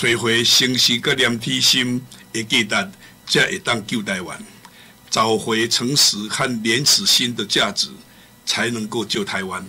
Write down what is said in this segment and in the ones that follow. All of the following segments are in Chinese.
找回城市甲连体心的价值，才会当救台湾；找回诚实和廉耻心的价值，才能够救台湾。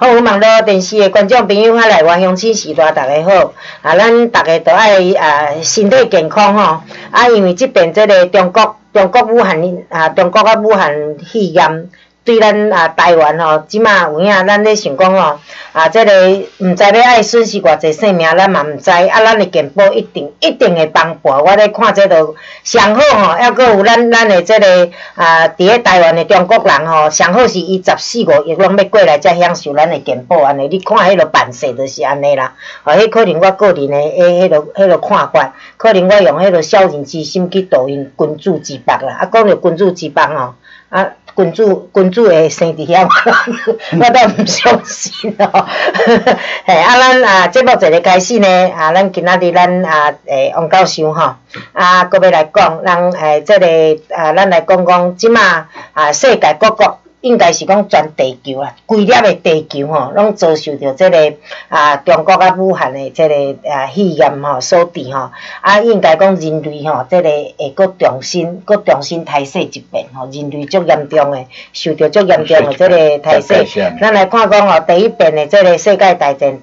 好，网络电视的观众朋友，啊来我乡亲时代，大家好。啊，咱大家都爱啊身体健康吼。啊，因为即边即个中国中国武汉啊，中国啊武汉肺炎。对咱啊台湾吼，即马有影，咱咧想讲吼，啊，即个毋知要爱损失偌济性命，咱嘛毋知。啊，咱的健保一定一定会帮补。我咧看即个上好吼，还佫有咱咱的即个啊，伫咧台湾的中国人吼，上好是伊十四五亿拢要过来才享受咱的健保安尼。你看迄个办事就是安尼啦。啊，迄可能我个人的迄迄个迄个看法，可能我用迄个小人之心去度因君主之邦啦。啊，讲着君主之邦吼，啊。君主君主会生伫遐，我倒毋相信哦。嘿，啊，咱啊节目一个开始呢，啊，咱今仔日咱啊诶王教授吼，啊，搁要来讲，咱诶即个啊，咱来讲讲即马啊世界各国。应该是讲全地球啊，规粒诶地球吼，拢遭受着即个啊中国甲武汉诶即个啊肺炎吼所致吼，啊应该讲人类吼，即个会搁重新搁重新抬势一遍吼，人类足严重诶，受着足严重诶即个抬势。咱来看讲吼，第一遍诶即个世界大战，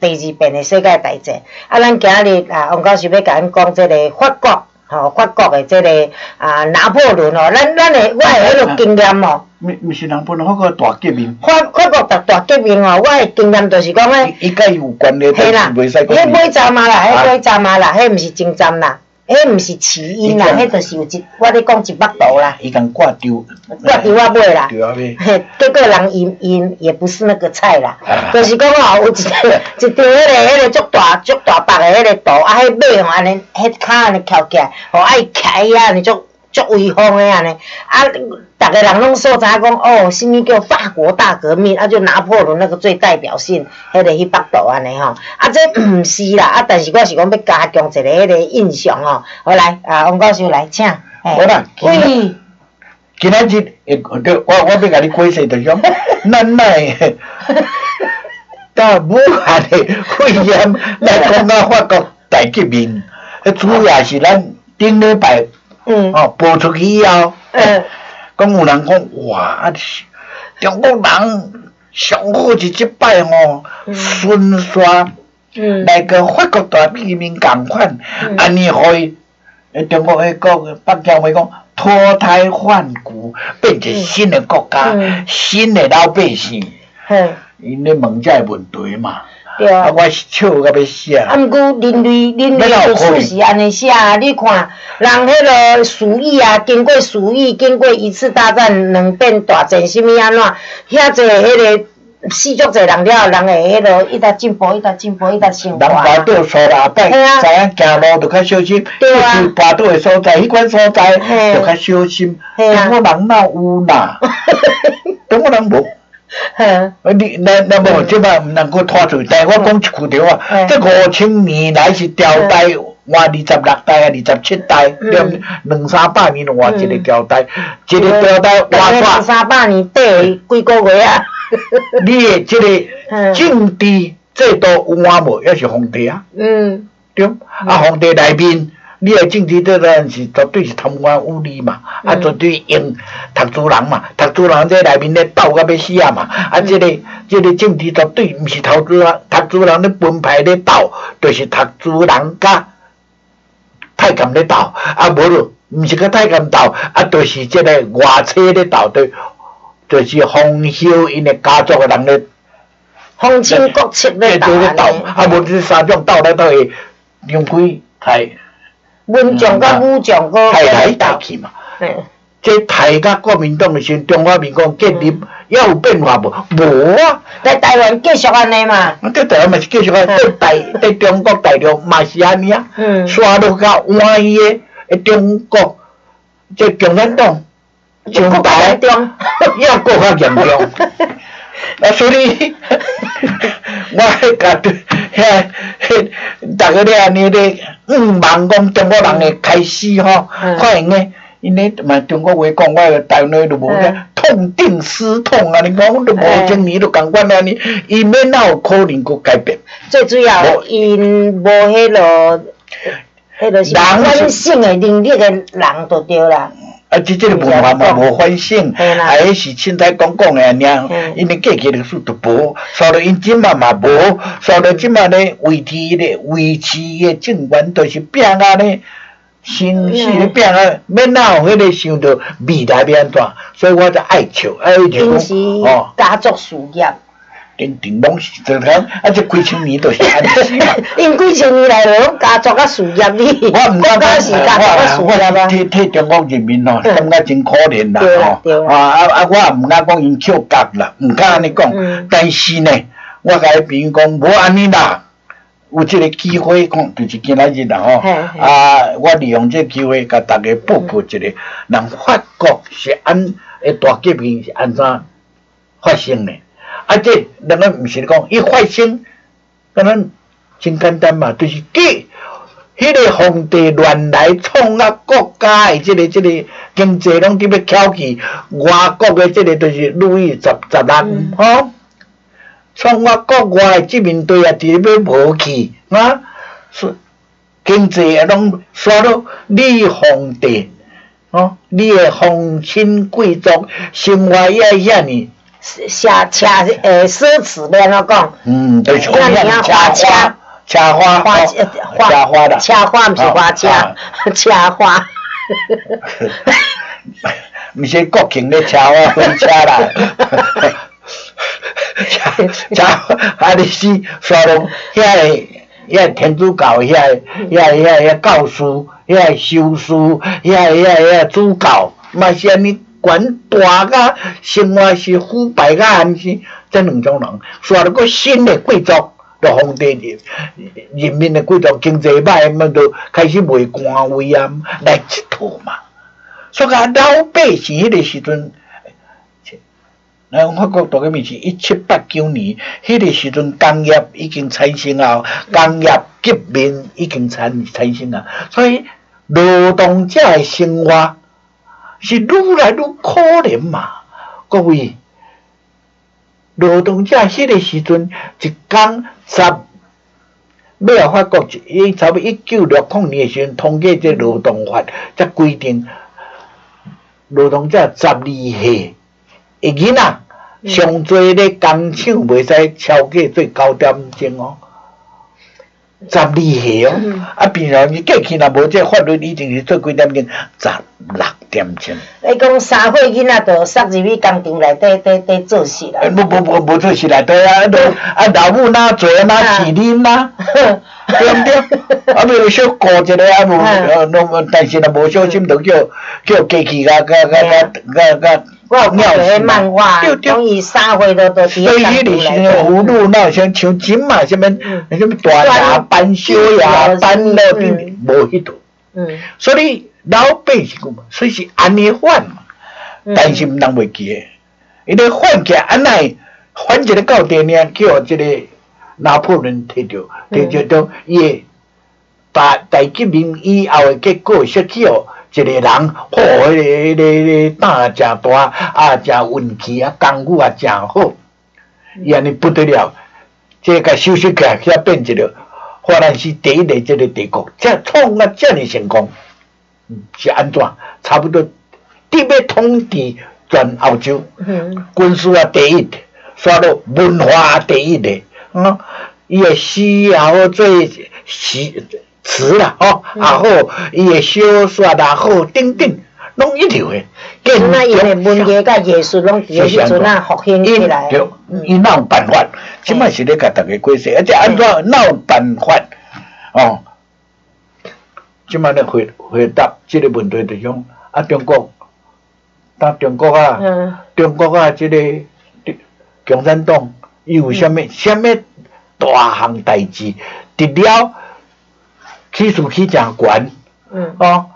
第二遍的世界大战，啊，咱今日啊，王教授要甲咱讲即个法国吼，法国的即个啊拿破仑吼，咱咱的我的迄个经验吼。毋毋是人本法国大革命。法法国大大革命哦，我诶经验就是讲诶。伊甲伊有关系，但是袂使讲。迄买站啊啦，迄买站啊啦，迄毋是正站啦，迄毋是起因啦，迄就是有一，我咧讲一百度啦。伊共挂丢。挂丢啊买啦。丢啊买。嘿，结果人因因也不是那个菜啦，就是讲哦，有一个 一条迄个迄个足大足大白诶迄个图，啊，迄马吼安尼，迄骹安尼翘起来，吼爱徛啊安尼足。足威风诶安尼，啊，逐个人拢说知影讲哦，什物叫法国大革命？啊，就拿破仑那个最代表性，迄个迄幅图安尼吼。啊，这毋是啦，啊，但是我是讲要加强一个迄个印象吼。好来，啊，王教授来请。好啦，喂。今仔日，我我要甲你解释着讲，咱来，甲武汉的肺炎来讲到法国大革命，主要是咱顶礼拜。哦，播出去以后，讲有人讲哇，啊，中国人上好是即摆吼，顺刷来个法国大革命共款，安尼互伊，中国迄个北京话讲脱胎换骨，变成新的国家，新的老百姓，因咧问这问题嘛。啊，我是笑到要死啊！啊，毋过人类人类历史是安尼写啊，你看，人迄个鼠疫啊，经过鼠疫，经过一次大战，两变大战，啥物安怎？遐济迄个死足济人了，人会迄个一直进步，一直进步，一直升华。人跋倒数啦，摆知影行路着较小心，就是跋倒的所在，迄款所在着较小心。中国人哪有啦？中国人无。啊！你那那无即摆毋能够拖出，但我讲一句着啊，即五千年来是朝代换二十六代啊，二十七代，两两三百年换一个朝代，一个朝代换两三百年底几个月啊？你的即个 政治制度有换无？也是皇帝啊？嗯，对，啊，皇帝内面。你诶政治这咱是绝对是贪官污吏嘛，啊绝对用读书人嘛，读书人这内面咧斗甲要死啊嘛，啊这个这个政治绝对毋是读书人，读书人咧分派咧斗，就是读书人甲太监咧斗，啊无咯，毋是甲太监斗，啊就是即个外戚咧斗，对，就是封修因诶家族诶人咧，封亲国戚咧斗，啊无这三种斗来斗去用开太。文将甲武将个抬来抬去嘛，即抬甲国民党诶时，中华民国建立也有变化无？无啊！在台湾继续安尼嘛。啊，在台湾嘛是继续安尼，在台在中国大陆嘛是安尼啊。嗯。刷到较满意诶，中国即共产党上台，也搁较严重。啊，所以，我迄甲遐迄，逐个咧安尼咧，嗯，望讲中国人会开始吼，看因诶因咧嘛中国话讲，我台湾话就无咧，痛定思痛啊！你讲都无经年都共款啊！你伊免哪有可能佫改变？最主要因无迄落，迄落是反省诶能力诶人就对啦。啊，即即个文化嘛无反省，啊，迄是凊彩讲讲诶安尼，因为过去历史都无，所以因即嘛嘛无，所以即嘛咧维持咧维持诶政权，都是拼啊咧。生死咧拼啊，免哪有迄个想着未来要安怎，所以我就爱笑，爱就讲哦，家族事业。定定拢是这样，啊！这几千年都是安尼嘛。因几千年来拢家族啊事业哩，我毋敢讲是家族啊事业啦。替替中国人民哦，感觉真可怜啦吼。啊啊啊！我也毋敢讲因跳脚啦，毋敢安尼讲。但是呢，我甲伊朋友讲，无安尼啦。有即个机会讲，就是今仔日啦吼。啊，我利用这机会甲大家报告一个，人法国是安诶大革命是安怎发生呢？啊，这咱个毋是讲伊发生，可能真简单嘛，就是计迄个皇帝乱来创啊国家诶，即个即个经济拢伫要翘起，外国诶即个就是路易十十六吼，创啊国外诶殖民地啊，伫要无去啊，是经济啊拢刷到你皇帝哦，你诶皇亲贵族生活也遐尼。写车诶，奢侈要安怎讲？嗯，就是讲花车，车花，花车花的，车花毋是花车，车花。毋是国庆咧车花飞车啦。车啊！你是说拢遐个遐天主教遐遐遐遐教师遐修士遐遐遐主教嘛是安尼。管大甲生活是腐败甲安是，这两种人，刷了个新的贵族，就皇帝人人民的贵族经济歹，嘛就开始卖官位啊，来乞讨嘛。所以讲老百姓迄个时阵，咱法国大革命是一七八九年，迄个时阵工业已经产生啊，工业革命已经产产生啊，所以劳动者的生活。是愈来愈可怜嘛，各位，劳动者迄个时阵一工十，要法国伊差不多一九六零年诶时阵通过这劳动法，则规定劳动者十二岁诶囡仔上侪咧工厂袂使超过做九点钟哦。十二岁哦，啊，平常伊过去若无这法律，已经是做几点钟？十六点钟。你讲三岁囡仔就塞入去工厂内底，底底做事啦？无无无无做事内底啊！啊，老母哪做哪饲恁呐？对毋对？啊，比如小顾一个啊，无呃，拢但是若无小心，就叫叫机器甲甲甲甲甲。我有看迄漫画，讲伊三岁都都伫所以迄个时候葫芦那像像金嘛，什么什么大牙斑、小牙斑那边无迄度。嗯。所以老百姓嘛，所以是安尼反嘛，但是毋通袂记诶。伊咧反起来安尼反一个到底呢，叫即个拿破仑摕着，摕着着伊诶大大革命以后诶结果失去哦。一个人，哦，迄个、迄个、迄个胆诚大，啊，诚运气啊，功夫也诚好，伊安尼不得了，这个收拾起来，遐变一个，法兰西第一个即个帝国，这创啊，这么成功，是安怎？差不多，特别统治全欧洲，军事啊第一，刷到文化第一的，嗯，伊个诗也好做诗。词啦，吼，也好，伊诶小说也好，等等，拢一流诶。咁啊，伊诶文学甲艺术拢伫迄时阵啊复兴起来。对伊哪有办法？即摆是咧甲逐个解释，而且安怎哪有办法？哦，即摆咧回回答即个问题就讲啊，中国，当中国啊，中国啊，即个共产党伊有啥物啥物大项代志，除了。起诉起诚悬，嗯哦，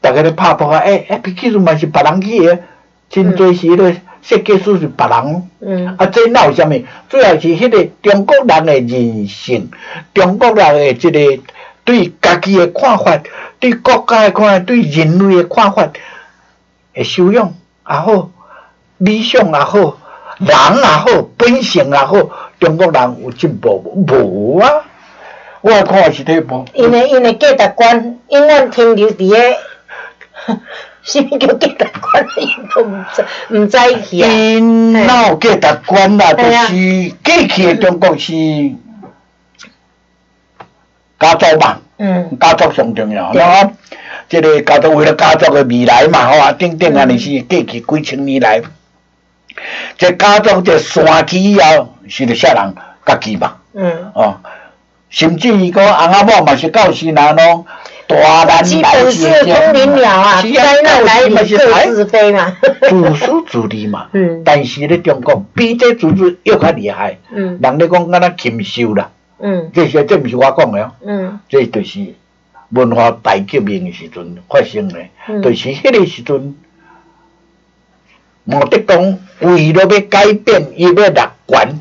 逐个咧拍破啊！诶诶，起诉嘛是别人起诶，真侪是迄个设计师是别人，嗯啊，这闹啥物？主要是迄个中国人诶人性，中国人诶即个对家己的看法，对国家的看法，对人类的看法，的修养也好，理想也好，人也好，本性也好，中国人有进步无？无啊！我看是退步。因为因为价值观永远停留伫个，啥物叫价值观？因都毋知毋知去啊。因哪有价值观啦？就是过去的中国是家族嘛。嗯家族上重要，对喏，即个家族为了家族的未来嘛，吼啊，等等安尼是过去几千年来，这家族这山起以后是着啥人家己嘛，嗯，哦，甚至于讲翁仔某嘛是到时人咯，大难基来本是通灵鸟啊，是灾难来临嘛是各自飞嘛。自私自利嘛，嗯但是咧中国比这自私又较厉害，嗯人咧讲敢若禽兽啦，嗯这些这毋是我讲的哦。嗯这就是文化大革命的时阵发生的，嗯就是迄个时阵，毛泽东为了要改变，伊要立权，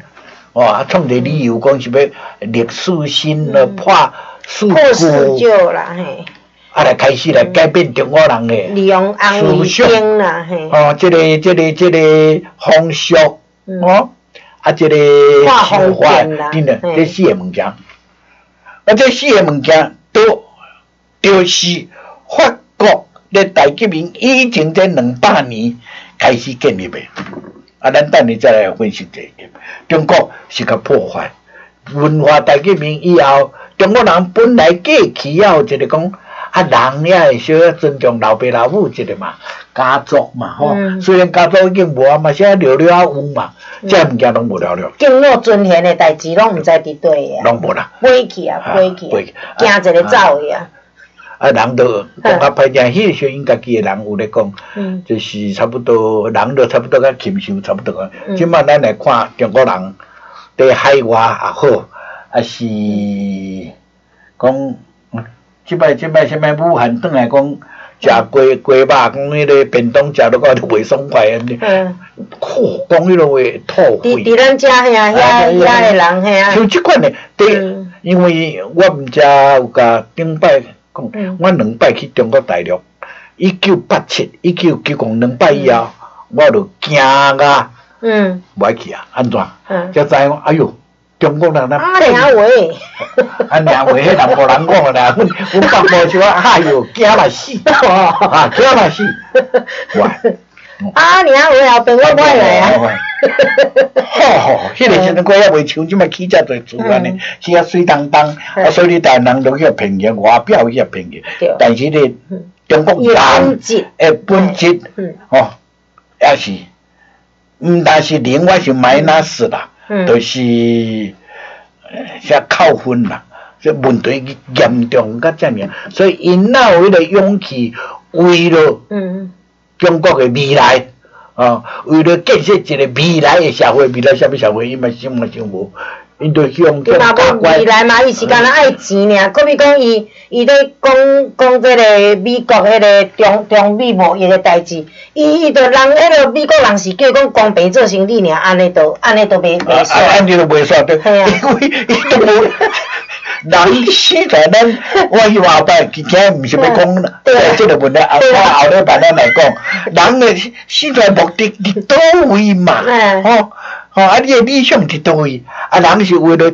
哦，啊，创个理由讲是要历史新的嗯。破四破四旧，啦，嘿，啊，来开始来改变中国人的，利用红绿灯啦，嘿，哦，这个这个这个风俗，嗯。哦，啊，这个画风想法景啦真的，这四个物件，啊，这四个物件都就是法国咧大革命以前这两百年开始建立的，啊，咱等你再来分析这个。中国是个破坏文化大革命以后，中国人本来过去也有一个讲。啊，人也会小可尊重老爸老母一个嘛，家族嘛吼。嗯虽然家族已经无啊，嘛现在聊聊啊有嘛，嗯这物件拢无了了，敬老尊贤的代志拢毋知伫倒个啊，拢无啦。飞去啊，啊飞去飞去啊，惊一个走去啊，啊，人都讲较歹听，迄个时候因家己诶人有咧讲，嗯就是差不多人都差不多甲禽兽差不多啊。嗯即摆咱来看中国人伫海外也好，啊是讲，嗯即摆即摆啥物武汉转来讲。食鸡鸡肉，讲迄个便当食落到都袂爽快安尼，嗯，酷讲迄落话吐伫血。伫咱遮遐啊遐遐诶人遐啊，像即款诶，对嗯，因为我毋食有甲顶摆讲嗯，我两摆去中国大陆，一九八七、一九九五两摆以后，我就惊啊，嗯无爱去啊，安怎？嗯，才知我，哎哟，中国人啊两位，啊，两位迄南部人讲的啦，阮阮北部就啊，哎哟，惊来死，啊，惊来死，喂。啊两位后边我买来啊，吼吼，迄个时阵我也袂像即摆起遮侪厝安尼嗯，是啊水当当，啊所以你台人都去骗去，外表去骗去对，但是咧中国人，诶本质嗯吼，也是，毋但是另外是 minus 啦，就是遐扣分啦，这问题严重到遮尔，所以因哪有迄个勇气，为了。嗯中国的未来，啊，为了建设一个未来的社会，未来什么社会，伊嘛想嘛想无，因就希望对嘛，无未来嘛，伊是干那爱钱尔，可比讲伊伊咧讲讲即个美国迄个中中美贸易的代志，伊伊着人迄个美国人是叫讲公平做生意尔，安尼都安尼都袂啊，袂啊，安。尼都袂煞对，因为伊都无。人死在咱，我希望后摆今天毋是要讲即个问题，后我后礼拜咱来讲，人诶死在目的伫倒位嘛？嗯吼吼，啊，你诶理想伫倒位？啊，人是为了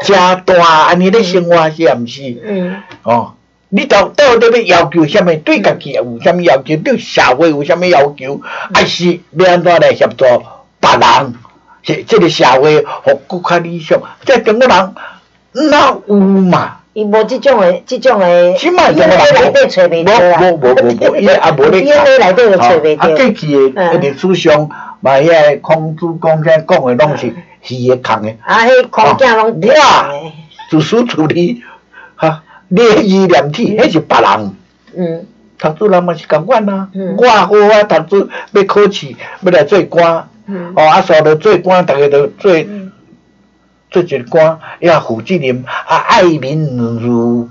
食大安尼咧生活是毋是？嗯哦，你到到底要要求什么？对家己有什么要求？对社会有什么要求？还是要安怎来协助别人？这这个社会互更较理想。即中国人哪有嘛？伊无即种诶，即种诶即摆中国内底找袂着啦。无无无无无，伊也无咧 DNA 内底就找袂啊，过。去的历史上，嘛遐个孔子讲啥讲的拢是虚的空的。啊，迄框架拢对诶。自私自利，哈，劣意廉体，迄是别人。嗯读书人嘛是共款啊，嗯我好啊，读书要考试，要来做官，嗯哦，啊，所以做官，逐个都做嗯做一个官，要负责任，啊，爱民如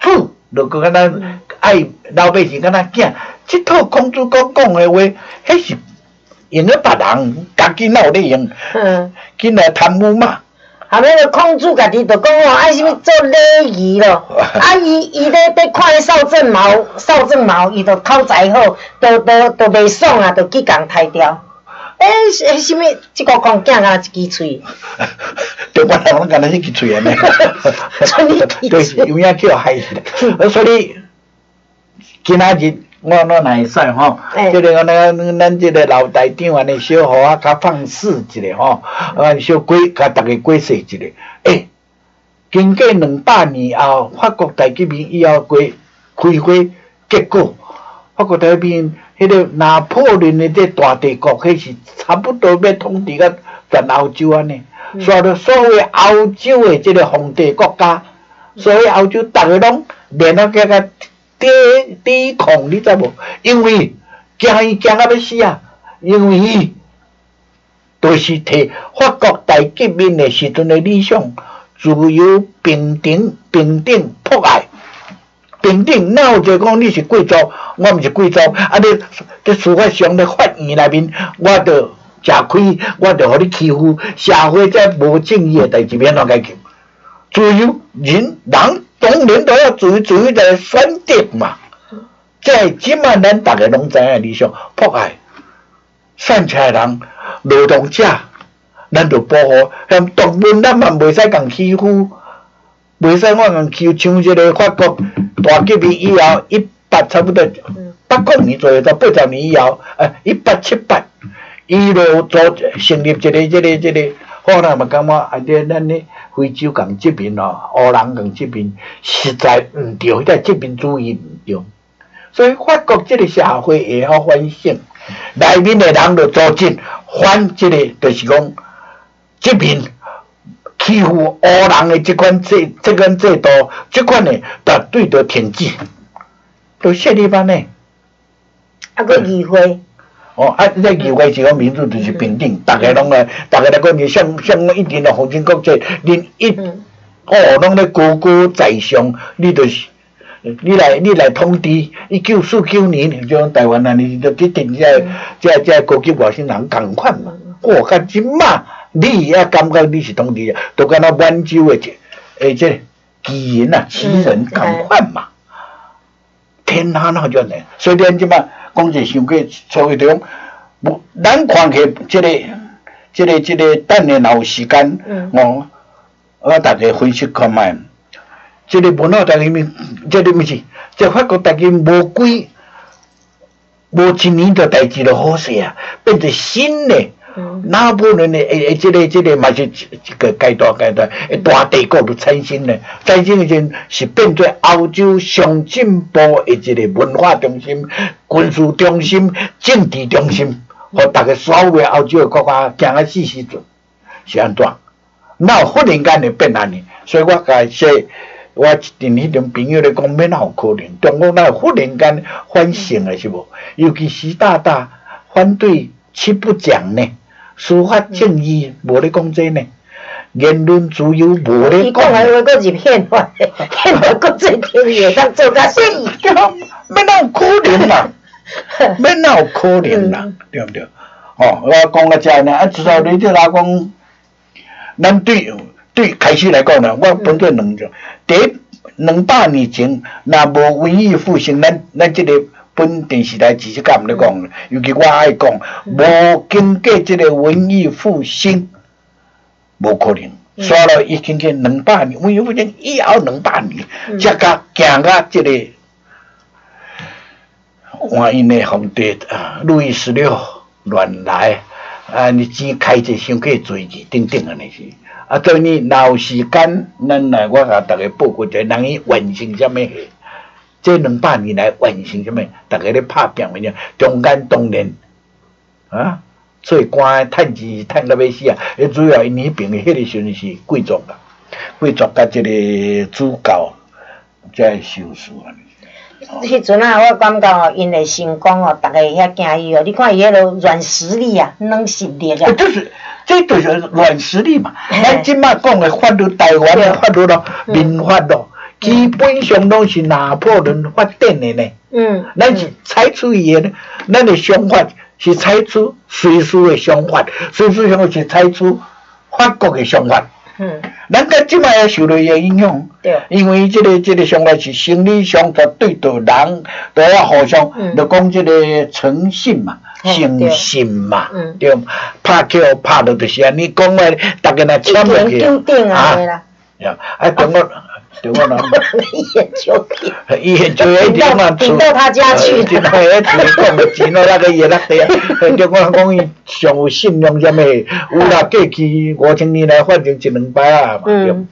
子，就讲敢若嗯爱老百姓敢若囝，即套孔子讲讲的话，迄是用咧别人，家己哪有咧用？嗯，紧来贪污嘛，后尾个孔子家己就讲哦，爱什物做礼仪咯，啊伊伊咧咧看邵正毛，邵正毛伊就口才好，都都都袂爽啊，就去共刣掉。诶，诶，什物？即个公囝啊，一支喙，对，我人拢干那一支喙安尼，剩一支对，有影叫害死的。所以今仔日我我若会使吼，哎即个咱咱即个老台长安尼小互啊，较放肆一下吼，啊小鬼甲逐个过世一下。诶，经过两百年后，法国大革命以后过开花结果，法国大革命迄个拿破仑的这大帝国，迄是差不多要统治到全欧洲安尼。所以所谓欧洲的即个皇帝国家，所以欧洲逐个拢联合起来抵抵抗，你知无？因为惊伊惊啊要死啊！因为伊就是摕法国大革命的时阵的理想，自由、平等、平等、博爱。顶顶，哪有一个讲你是贵族，我毋是贵族，啊你伫司法上咧法院内面，我着食亏，我着互你欺负，社会这无正义的代志免怎解决？自由人人当然都要自由自由来选择嘛。这即满咱逐个拢知影理想，博爱，善财人，劳动者，咱着保护，连动物咱嘛袂使共欺负。袂使我共欺负，像即个法国大革命以后，一八差不多八九年左右，到八十年以后，呃，一八七八，伊就组成立一个、即个、即个，好啦嘛感觉啊，这咱咧非洲共殖民哦，黑人共殖民，实在毋对，迄个殖民主义毋对。所以法国即个社会会晓反省，内面的人就组织反即个，就是讲殖民。欺负黑人的即款制、即款制度、即款的绝对着停止，都设立安尼。啊个议会，哦，啊，这议会是讲民主就是平等，逐个拢来，逐个来讲你像像一定的红军国际，恁一嗯，哦，拢咧高高在上，你就是。你来，你来统治。一九四九年，就台湾安尼，就去定这这这高级外省人共款嘛。我甲即马，你也感觉你是统治，都敢若满洲的这，诶，这奇人啊，奇人共款嘛。天下哪有呢？所以咱即马讲者想过，所谓着讲，咱看起即个、即个、即个，等下若有时间，哦，我大家分析看卖。即个文化大革命，即个毋是，即法国大革命无几无一年的代志就好势啊，变做新的。拿破仑的诶诶，即个即个嘛是一个阶段阶段，诶大帝国就产生咧，产生诶阵是变做欧洲上进步诶一个文化中心、军事中心、政治中心，互逐个所有诶欧洲诶国家行啊死时阵是安怎？那忽然间会变安尼？所以我甲说。我一阵迄种朋友咧讲，免哪有可能？中国哪有忽然间反省诶，是无？尤其习大大反对七不讲呢，司法正义无咧讲这呢，言论自由无咧伊讲诶话佫入宪法，宪法佫最听伊会当做甲死。免哪有可能 啦？要哪有可能啦？对毋对？哦，我讲到遮呢，啊，至少你即来讲，咱对。对开始来讲呢，我本着两种，第一两百年前，若无文艺复兴，咱咱即个本电视台只是甲毋咧讲，尤其我爱讲，无经过即个文艺复兴，无可能。刷了已经经两百年，文艺复兴以后两百年，才甲行到即个换因的皇帝啊，路易十六乱来，啊，你只开一伤过罪字，等等安尼是。啊，对你若有时间，咱来我甲逐个报告者，人伊完成什么？这两百年来完成什么？逐个咧拍拼物件，中间当然啊，做官趁钱趁到要死啊！迄主要因迄边迄个时阵是贵族啊，贵族甲即个主教才会收拾啊。迄阵啊，我感觉哦，因的成功哦，逐个会遐惊伊哦。你看伊迄落软实力啊，软实力啊。就是这就是软实力嘛。咱即马讲的法律，台湾的法律咯，民法咯，基本上拢是拿破仑发展的呢。嗯。咱是采取伊的，咱的想法是采取瑞士的想法，瑞士想法是采取法国的想法。嗯，咱甲即摆受到伊个影响，对，因为即、个即、个上来是生理上绝对着人，都要互相，嗯。就讲即个诚信嘛，诚信嘛，嗯。对，拍球拍落就是安尼讲话，逐个若签落去，点丢定啊，对啦，呀，啊，中国，中国人。研究点，伊现在迄种啊，顶到他家去。真系迄厝讲的钱咯，那个也那个呀，中国人讲伊上有信用什么，有啦，过去五千年来反正一两摆啊嘛，对。嗯，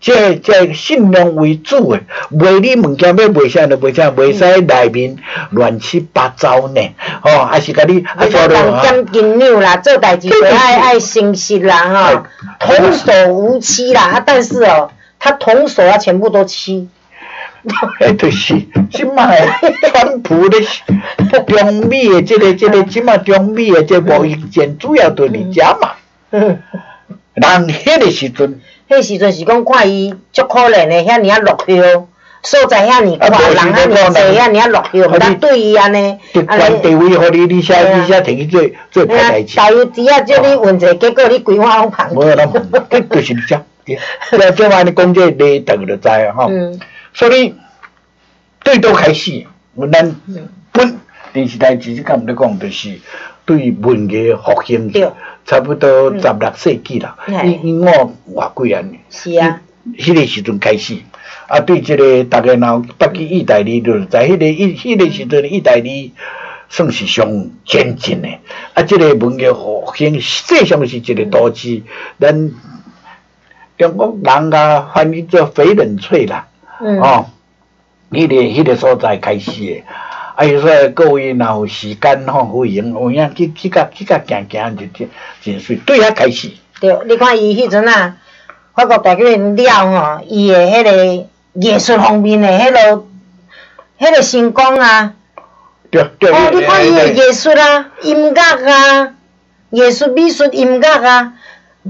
这这信用为主的，卖你物件要卖啥就卖啥，袂使内面乱七八糟呢，吼，还是甲你啊做落人讲金牛啦，做代志就爱爱诚实啦吼，童叟无欺啦，啊，但是哦，他同手啊，全部都欺，迄就是即摆川普咧中美的即、个即、个即摆中美的即贸易战主要就伫遮嘛。嗯，人迄个时阵，迄时阵是讲看伊足可怜的，遐尔啊落票，所在遐尔宽，人遐尔济，遐尔啊落票，毋当对伊安尼，地位，互你你写你写摕去做做歹代志，大油猪啊，叫你问者，结果你规碗拢旁无就是遮。对，即摆你讲这个，大家就知啊吼。嗯所以对倒开始，咱嗯本电视台只是甲毋咧讲，就是对文艺复兴，差不多十六世纪啦，嗯一一五偌几安尼。是啊，迄个时阵开始，啊，对即、个逐个若有捌去意大利，就是在迄、个意迄、个时阵，意大利算是上先进的。啊，即、个文艺复兴实际上是一个都市，咱中国人啊翻译做翡冷翠啦，嗯，哦，迄、个迄、个所在开始的。啊，所以各位若有时间吼，有闲有影去去甲去甲行行就真真水，对遐开始。对，你看伊迄阵啊，法国大革命了吼，伊的迄个艺术方面的迄落，迄个成功啊，对对。哦，你看伊的对艺术啊，音乐啊，艺术美术音乐啊，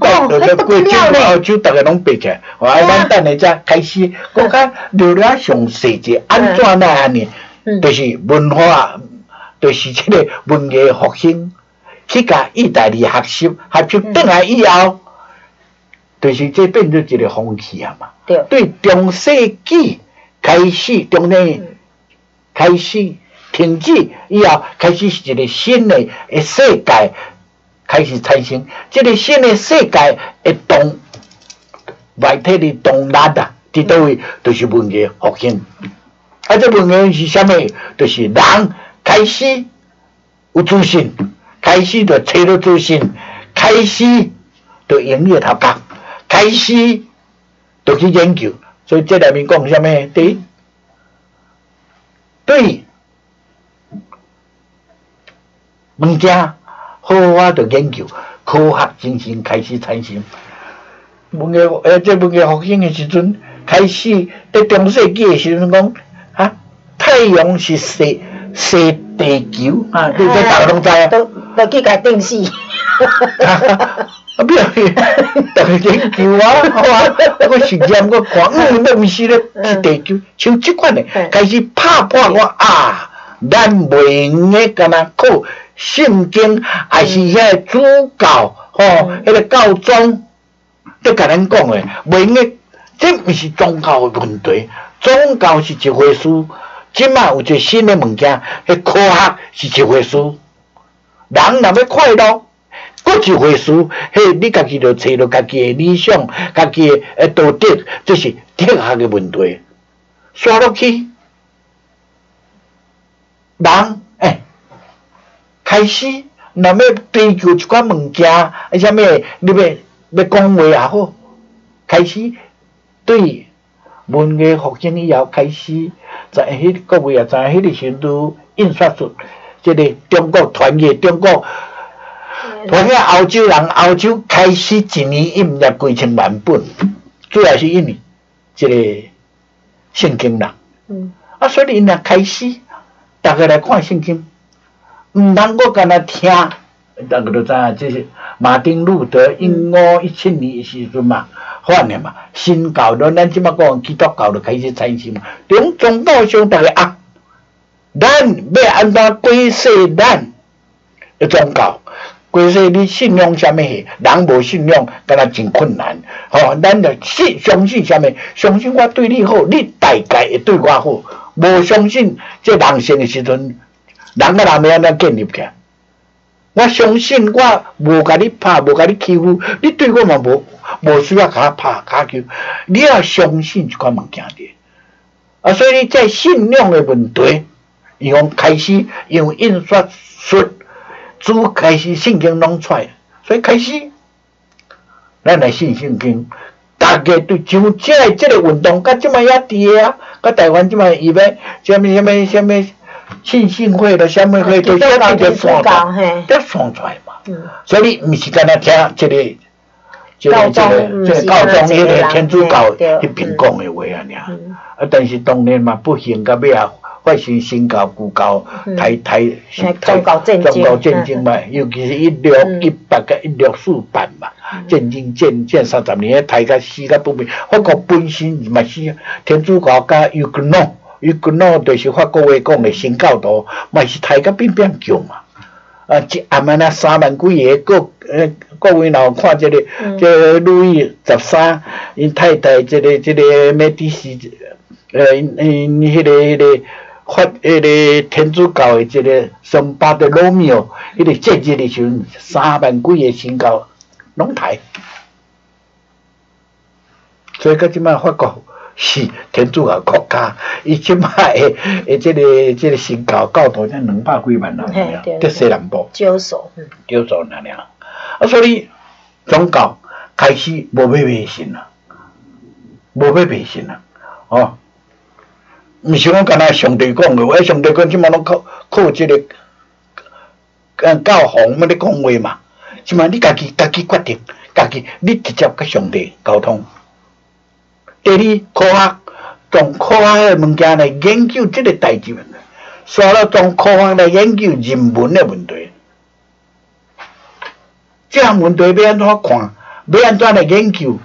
哦，对对，迄不过得了酒澳，洲逐个拢爬起来，我爱咱等下才开始讲较聊了上细者，安怎来安尼？嗯就是文化，就是即个文艺复兴，去甲意大利学习，学习转来以后，就是这变做一个风气啊嘛。对，对中世纪开始，中世嗯开始停止以后，开始是一个新的的世界开始产生。这个新的世界的动外体的动力啊，伫倒位就是文艺复兴。啊，这文艺是啥物？就是人开始有自信，开始就找到自信，开始就营业头家，开始就去研究。所以这里面讲啥物？第一，对物件好好的研究，科学精神开始产生。文艺诶，这文艺复兴的时阵，开始在中世纪的时阵讲啊，太阳是射射地球啊，你这大家拢知啊。都都去甲定死，啊，不要去，逐个研究啊，好啊，那个实验我看，嗯，那毋是咧，是地球，像即款的嗯，开始拍破我啊，咱袂用的干那靠圣经，还是遐个主教，吼，迄个教宗，在甲咱讲的，袂用的，这毋是宗教的问题，宗教是一回事，即摆有一个新的物件，迄科学是一回事。人若要快乐，搁一回事。迄，你家己着找到家己的理想，家己的诶道德，这是哲学的问题。刷落去，人诶、开始若要追求一款物件，啊，啥物？你要要讲话也好，开始对文艺复兴以后开始，在迄各位也知，迄个时阵印刷出，即、个中国团结中国。团结欧洲人，欧洲开始一年印了几千万本，主要是因为即个圣经啦。嗯，啊，所以因若开始，逐个来看圣经，毋通我干那听，大家都知影，这是马丁路德一五一七年诶时阵嘛，反诶嘛，新教论咱即马讲基督教就开始产生嘛，从宗教上逐个啊，咱要安怎过世咱的宗教，规说你信仰啥物事，人无信仰，敢若真困难。吼、咱着信相信啥物？相信我对你好，你大概会对我好。无相信这人生的时阵，人甲人要安怎建立起？我相信我无甲你拍，无甲你欺负，你对我嘛无无需要甲拍、甲我欺负。你要相信即款物件的。啊，所以你在信仰的问题，伊讲开始用印刷术，主开始圣经拢出来，所以开始咱来信圣经。大家对像这个这个运动，甲即摆也伫个啊，甲台湾即摆伊要什么什么什么信信会了，什么会都写伫个线上，都算出来嘛。嗯，所以你毋是干那听即个，即个即个即个教宗迄个天主教迄边讲的话啊，尔。嗯。啊，但是当然嘛，不幸到尾啊，发生新教、旧教、台台台哎宗教战争宗教战争嘛，尤其是一六一八甲一六四八嘛，战争战战三十年，大家死甲不明，法国本身嘛是天主教甲尤格诺，尤格诺就是法国话讲的新教徒，嘛是大家变变强嘛。啊，一暗安那三万几个，各呃各位若有看这个，嗯这个路易十三，因太太这个这个美第斯，呃，因因迄个迄个发迄个天主教的这个圣巴的罗密欧，迄个节日的时阵，三万几个新教拢台，所以到即摆法国是天主教国家，伊即摆诶诶，即个即个新教教徒才两百几万人嘿对，在西南部。少数，嗯。叫做那样。啊，所以宗教开始无要迷信啦，无要迷信啦，哦，毋是讲干那上帝讲的话，上帝讲即满拢靠靠即、个，呃，教皇要咧讲话嘛，即满你家己家己决定，家己你直接甲上帝沟通。第二，科学从科学诶物件来研究即个代志，刷了从科学来研究人文诶问题。这项问题要安怎看？要安怎来研究？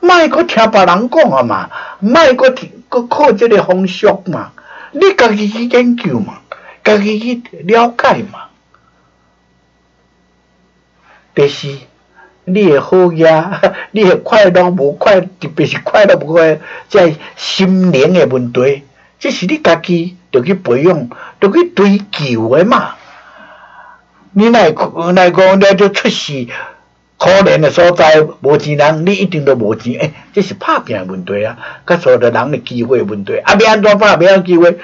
莫搁听别人讲啊嘛，莫搁听搁靠这个风俗嘛，你家己去研究嘛，家己去了解嘛。第四，你的好呀，你的快乐无快，特别是快乐无快，这心灵的问题，这是你家己着去培养，着去追求的嘛。你若会若讲了就出事，可怜的所在无钱人，你一定都无钱。诶、这是拍拼的问题啊，甲所有的人的机会的问题。啊，要安怎拍拼机会？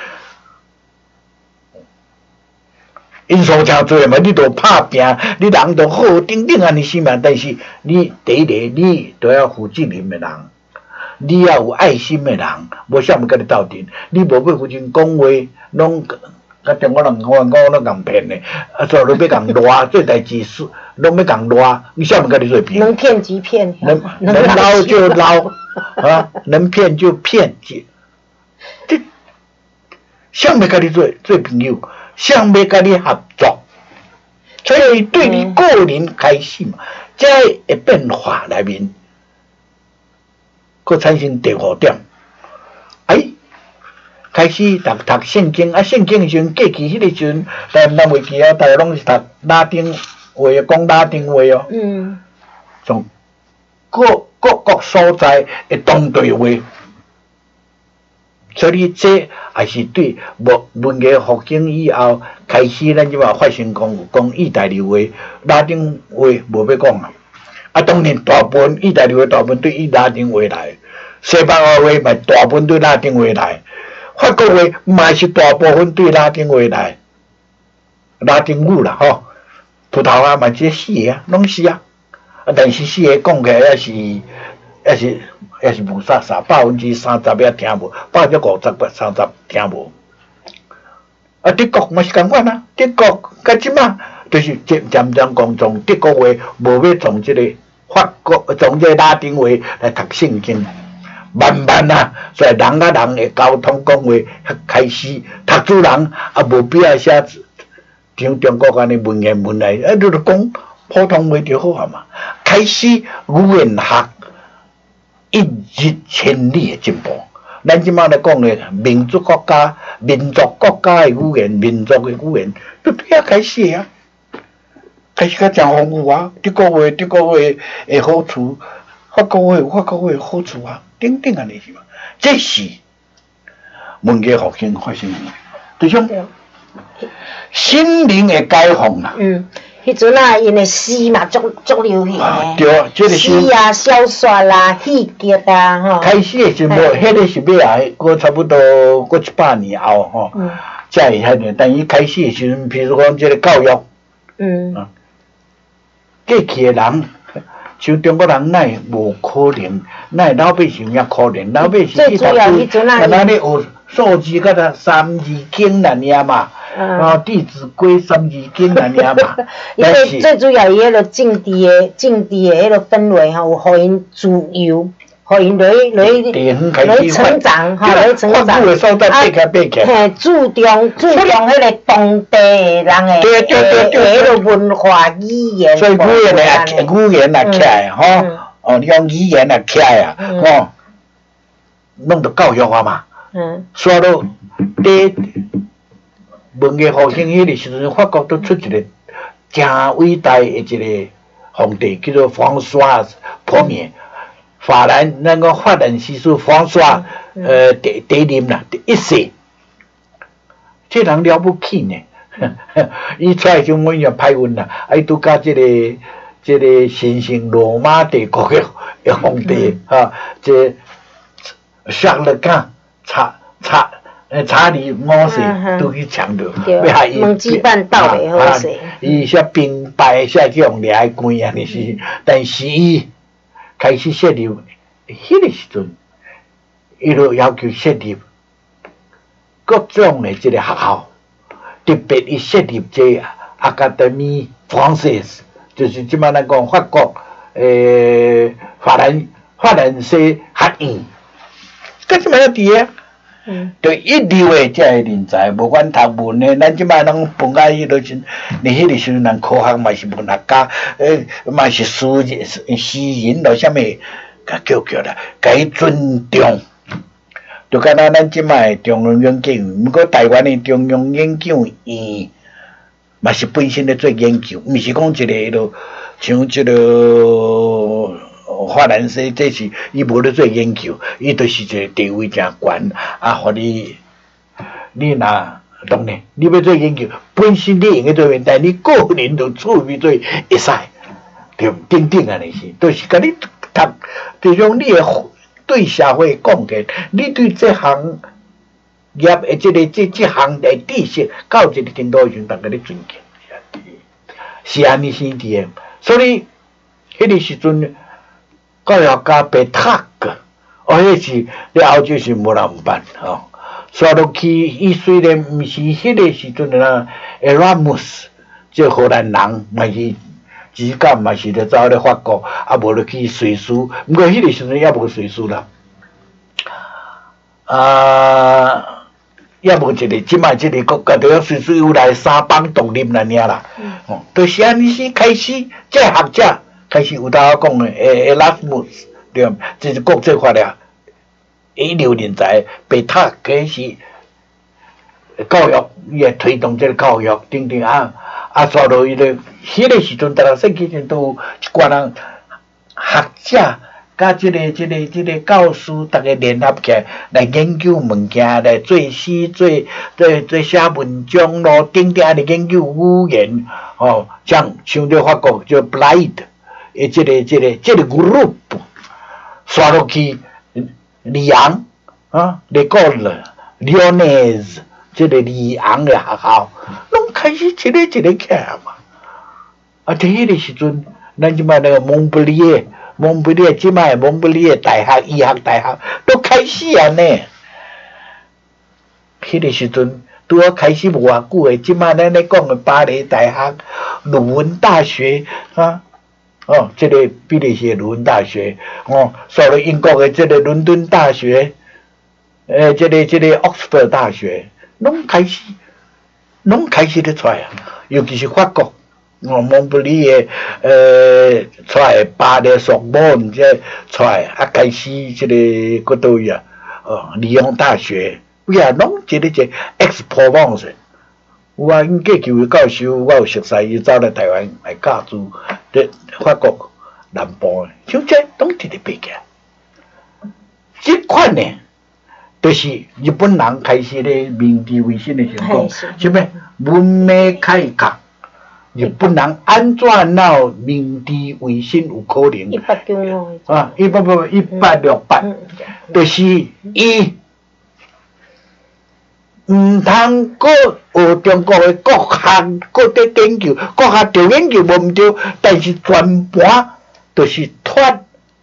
因素诚多嘛，你都拍拼，你人都好，顶顶安尼是嘛。但是你第一个，你都要负责任的人，你要有爱心的人，无啥物甲你斗阵，你无要负责讲话，拢甲中国人讲讲拢共骗的，啊，所以要共赖，做代志事，拢要共赖，你啥物甲你做骗？能骗即骗，能能捞就捞，啊，能骗就骗，这这，想要甲你做做朋友，想要甲你合作，所以对你个人开始嘛，这会变化内面，佫产生第五点，哎，开始读读圣经，啊，圣经的时阵，过去迄个时阵，咱咱袂记啊，大家拢是读拉丁话，讲拉丁话哦。嗯。从各各国所在的当地话，所以这也是对文文艺复兴以后开始，咱即话发生讲讲意大利话、拉丁话无要讲啊。啊，当然大部分意大利话大部分对意拉丁话来，西班牙话嘛大部分对拉丁话来，法国话嘛是大部分对拉丁话来，拉丁语啦吼，葡萄牙嘛这四个，拢是啊。啊，但是四个讲起来也是也是也是无啥啥，百分之三十也听无，百分之五十八三十听无。啊，德国嘛是共款啊，德国甲即马就是渐渐渐讲从德国话无要从即个法国从即个拉丁话来读圣经，慢慢啊，所以人甲人诶沟通讲话较开始，读书人啊无必要写像中国安尼文言文来，啊，你著讲普通话就好啊嘛。开始语言学一日千里的进步。咱即摆咧讲咧，民族国家、民族国家的语言、民族的语言，都对啊开始啊。开始较真丰富啊，德国话德国话的好处，法国话法国话的好处啊，等等安尼是嘛？这是文艺复兴发生的，就像心灵的解放啊。嗯，迄阵啊，因的诗嘛，足足流行啊，对，这个是诗啊、小说啦、戏剧啊，吼。开始的时候，迄个是要来过差不多过一百年后吼，嗯才会遐个。但伊开始的时阵，譬如讲即个教育，嗯啊过去的人，像中国人，哪会无可能？哪会老百姓也可能？老百姓最主要迄阵啊啊，那咧学数字，甲他三字经那尔嘛，嗯啊，《弟子规》三字经那尔嘛 伊但是最最主要伊迄个政治的政治的迄个氛围吼，有互因自由，互因落去落去地方开落去始成长，吼，对落去成长。啊嘿，注重注重迄个当地的人的对对对对的迄个文化语言。所以语言也安尼语言也起来吼嗯，哦，你讲语言也起来啊，嗯。吼，弄到教育啊嘛。嗯。说到第文艺复兴迄个时阵，法国都出一个真伟大的一个皇帝，叫做方刷普冕。法兰那个法兰西斯方刷，嗯呃，第第一任啦，第一世，这人了不起呢。伊出来时阮也歹运啦，啊，伊拄甲即个即个神圣罗马帝国的的皇帝哈，这上了干查查呃查理五世都去抢着，对要害伊蒙到的好伊说兵败下去用掠关安尼是，但是伊开始设立，迄个时阵，伊就要求设立各种的即个学校，特别伊设立这 Academy Française，就是即摆来讲法国诶法兰法兰西学院，搿即摆要伫啊。就一流的遮个人才，无管读文的，咱即摆拢分啊迄落时，你迄个时阵人科学嘛是文学家，诶嘛是诗人诗人咯，啥物，甲叫叫啦，甲伊尊重。就敢若咱即摆中央研究院，毋过台湾的中央研究院嘛是本身咧做研究，毋是讲一个迄落像即、个。法兰西这是伊无咧做研究，伊就是一个地位诚悬，啊，互你你若当然，你要做研究，本身你用去做研究，但你个人就处于做会使，对顶顶安尼是，都、就是甲你读，就用你的对社会贡献，你对这项业诶即、个即即项诶知识，到一个程度上，大家咧尊敬，是安尼先伫的，所以迄个时阵。教育家被读个，哦，迄是了后就是无人办吼。刷落去，伊虽然毋是迄个时阵啦，Erasmus 即荷兰人，嘛是只干嘛是咧走咧法国，啊无落去瑞士，毋过迄个时阵也无瑞士啦。啊，也无一个，即摆即个国家着瑞士有来三邦独立啦尔啦。哦，著是安尼是开始，即学者。开始有当讲诶，诶，拉斯穆斯对，这是国际化了，一流人才被他开始教育，伊会推动这个教育，等等啊，啊，刷落伊咧，迄个时阵，逐个世界上都有一寡人学者。甲即、个、即、个、即、个教师，逐个联合起来来研究物件，来做诗、做、做、做写文章咯，等等来研究语言，哦，像像咧法国叫 Blight。诶，即个、即个、即个 group 刷落去，里昂啊，里高了，里奥内斯，即个里昂诶学校，拢开始一个一个起来嘛。啊，伫迄个时阵，咱即摆那个蒙布利耶，蒙布利耶即卖蒙布利耶大学、医学大学都开始啊呢。迄个时阵，拄好开始无偌久诶，即卖咱咧讲诶巴黎大学、鲁文大学啊。哦，这个比利时伦敦大学，哦，所了英国的这个伦敦大学，诶，这个这个 Oxford 大学，拢开始，拢开始咧出啊，尤其是法国，哦，蒙布利的，呃，出来巴黎索邦这出来，啊，开始这个嗰倒位啊，哦，里昂大学，有啊，拢一个一 X-Provence，有啊，因过去的教授，我有熟悉，伊走来台湾来教书，伫法国南部的，就这拢直直爬起来。即款呢，就是日本人开始咧明治维新的成功，什么文明改革？日本人安怎闹明治维新有可能？一八九五啊，一八不一八六八，就是伊。毋通搁学中国诶国学，搁伫研究，国学着研究无毋对，但是全盘着是脱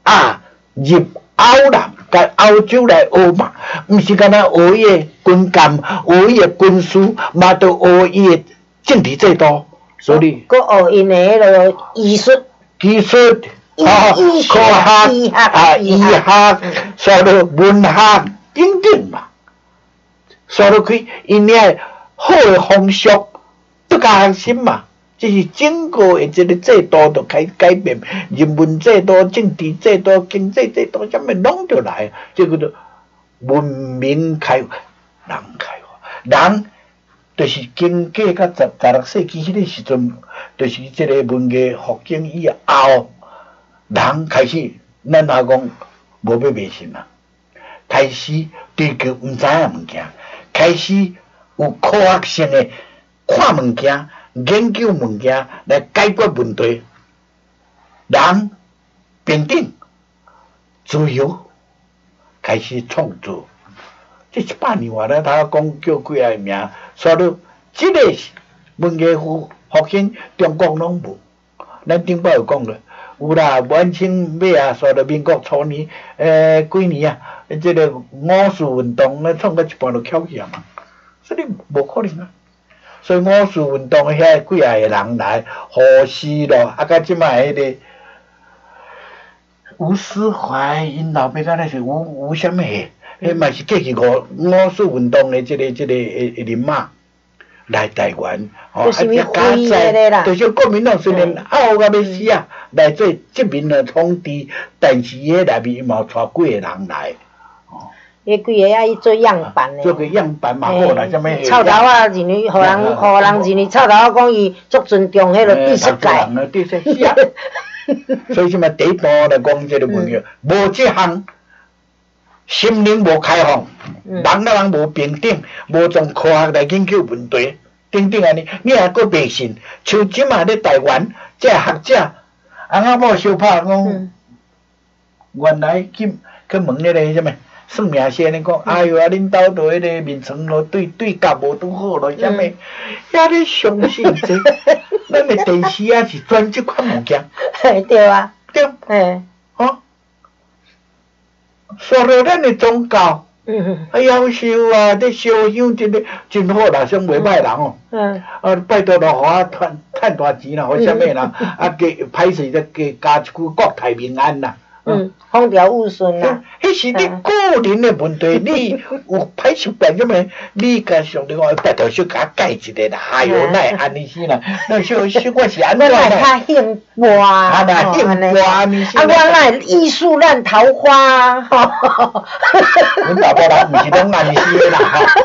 啊入欧啦，甲欧洲来学嘛，毋是干那学伊诶军舰，学伊诶军事，嘛着学伊诶政治制度，所以。搁学因诶迄个艺术。技术。啊，科学啊，医学，所以文学等等所落去，因遐好诶风俗不加学心嘛，这是整个诶即个制度都开改变，人文制度、政治制度、经济制度，啥物拢着来，即叫做文明开化，人开化，人就是经过甲十十六世纪迄个时阵，就是即个文艺复兴以后，人开始，咱阿讲无要迷信啦，开始追求毋知影物件。开始有科学性的看物件、研究物件来解决问题，人平等、自由，开始创作。这一百年话咧，他讲叫几个名，所以这个文艺复复兴，中国拢无。咱顶摆有讲了，有啦，晚清尾啊，所以民国初年，诶，几年啊？即个五四运动咧，创到一半就翘起啊嘛，所以无可能啊。所以五四运动遐几啊个人来，胡适咯，啊，甲即卖迄个吴思怀，因老爸敢若是吴吴啥物个，迄嘛是过去五五四运动的即个即个诶诶人马来台湾，哦，啊，加在，就是国民党虽然拗甲要死啊，来做殖民的统治，但是迄内面嘛带几个人来。迄几个啊，伊做样板诶，做个样板嘛好啦，啥物？臭头啊，认为，互人，互人认为臭头啊，讲伊足尊重迄个知识界。知识界，所以什么第一步来讲即个问题，无即项，心灵无开放，人甲人无平等，无从科学来研究问题，等等安尼，你还佫迷信？像即马咧台湾，即学者，翁仔某相拍讲，原来去去问迄个啥物？算命先咧讲，哎哟啊，恁兜着迄个面床咯，对对角无拄好咯，啥物？遐咧相信这，咱诶电视啊是专即款物件。对啊。对。嘿。哦。所以咱诶宗教，嗯哎夭寿啊，这烧香真的真好啦，算袂歹人哦。嗯。啊，拜托咯，互我赚赚大钱啦，或啥物啦，啊，加歹势则加加一句国泰民安啦。嗯，风调雨顺啦。迄是你个人的问题，你有歹习惯什么？你甲上帝讲，拜托小甲改一个啦。哎呦，那安尼是啦，那小小我是安怎啦？我较兴活啊，兴活安尼是。啊，我那艺术烂桃花。阮大伯人毋是拢安尼是啦。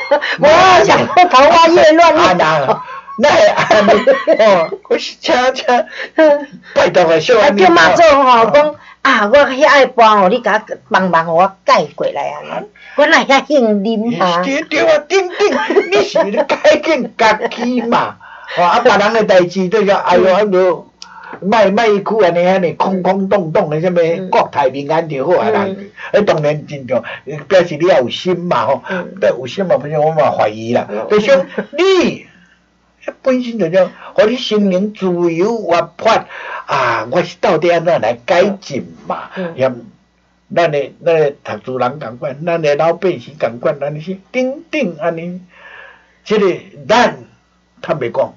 我想桃花叶乱乱。那安尼哦，我是请请 拜托个小安尼。叫妈做吼讲。啊！我遐爱搬哦，你甲我帮忙，互我改过来啊！我来遐兴啉啊！对对啊，顶顶，你是咧改变家己嘛？哦，啊，别人诶代志都叫哎呦，啊个卖卖区安尼安尼空空洞洞诶，啥物国泰民安就好啊啦！诶，当然真重，表示你也有心嘛吼，但有心嘛，不是我嘛怀疑啦。就说你。本身就叫，互你心灵自由活泼啊！我是到底安怎来改进嘛？也，咱的咱诶读书人共款，咱的老百姓共款，安尼是顶顶安尼。即个咱坦白讲，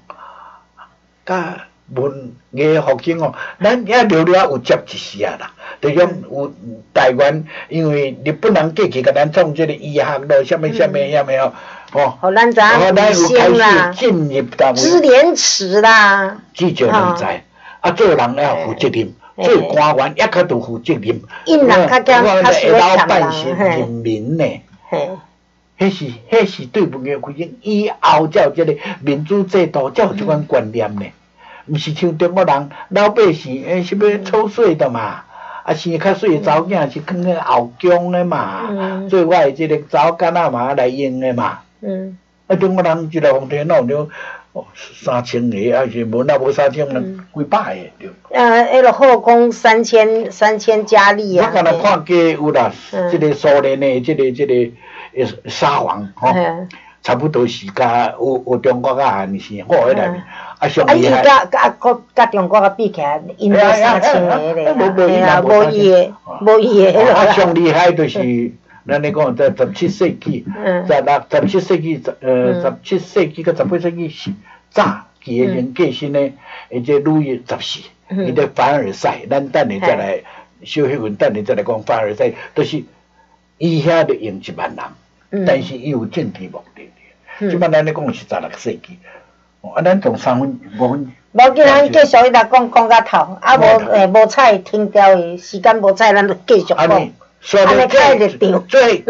甲文艺复兴哦，咱也聊了有接一些啦。就讲有台湾，因为日本人过去甲咱创即个医学咯，啥物啥物啥物哦。哦，好咱咱先啦，知廉耻啦，至少人才，啊，做人要负责任，做官员也较都负责任，因人较叫较老百姓人民呢，迄是迄是对文嘅开始，以后才有即个民主制度，才有即款观念呢。毋是像中国人，老百姓诶是要抽税的嘛，啊生较水诶查某囝是囥咧后宫诶嘛，所以我诶即个查某囝仔嘛来用诶嘛。嗯。啊，中国人一个皇帝闹了三千个，还是无那无三千人几百个对。啊，迄个后宫三千三千佳丽啊。我刚才看过有啦，即个苏联的，即个即个诶沙皇吼，差不多是甲有有中国较安尼是，我迄内面啊上厉害。啊，伊甲甲国甲中国啊比起来，因为三千个咧，嘿啊，无伊个，无伊个。啊，上厉害就是。咱咧讲在十七世纪，在六十七世纪，呃，十七世纪甲十八世纪是早期诶人过身咧，而且路易十四，伊在凡尔赛，咱等下再来小黑文，等下再来讲凡尔赛，都是伊遐着用一万人，但是伊有政治目的。即摆咱咧讲是十六世纪，啊，咱从三分五分。无紧，咱继续一直讲讲到头，啊无诶无彩停掉诶，时间无彩，咱就继续讲。所以最最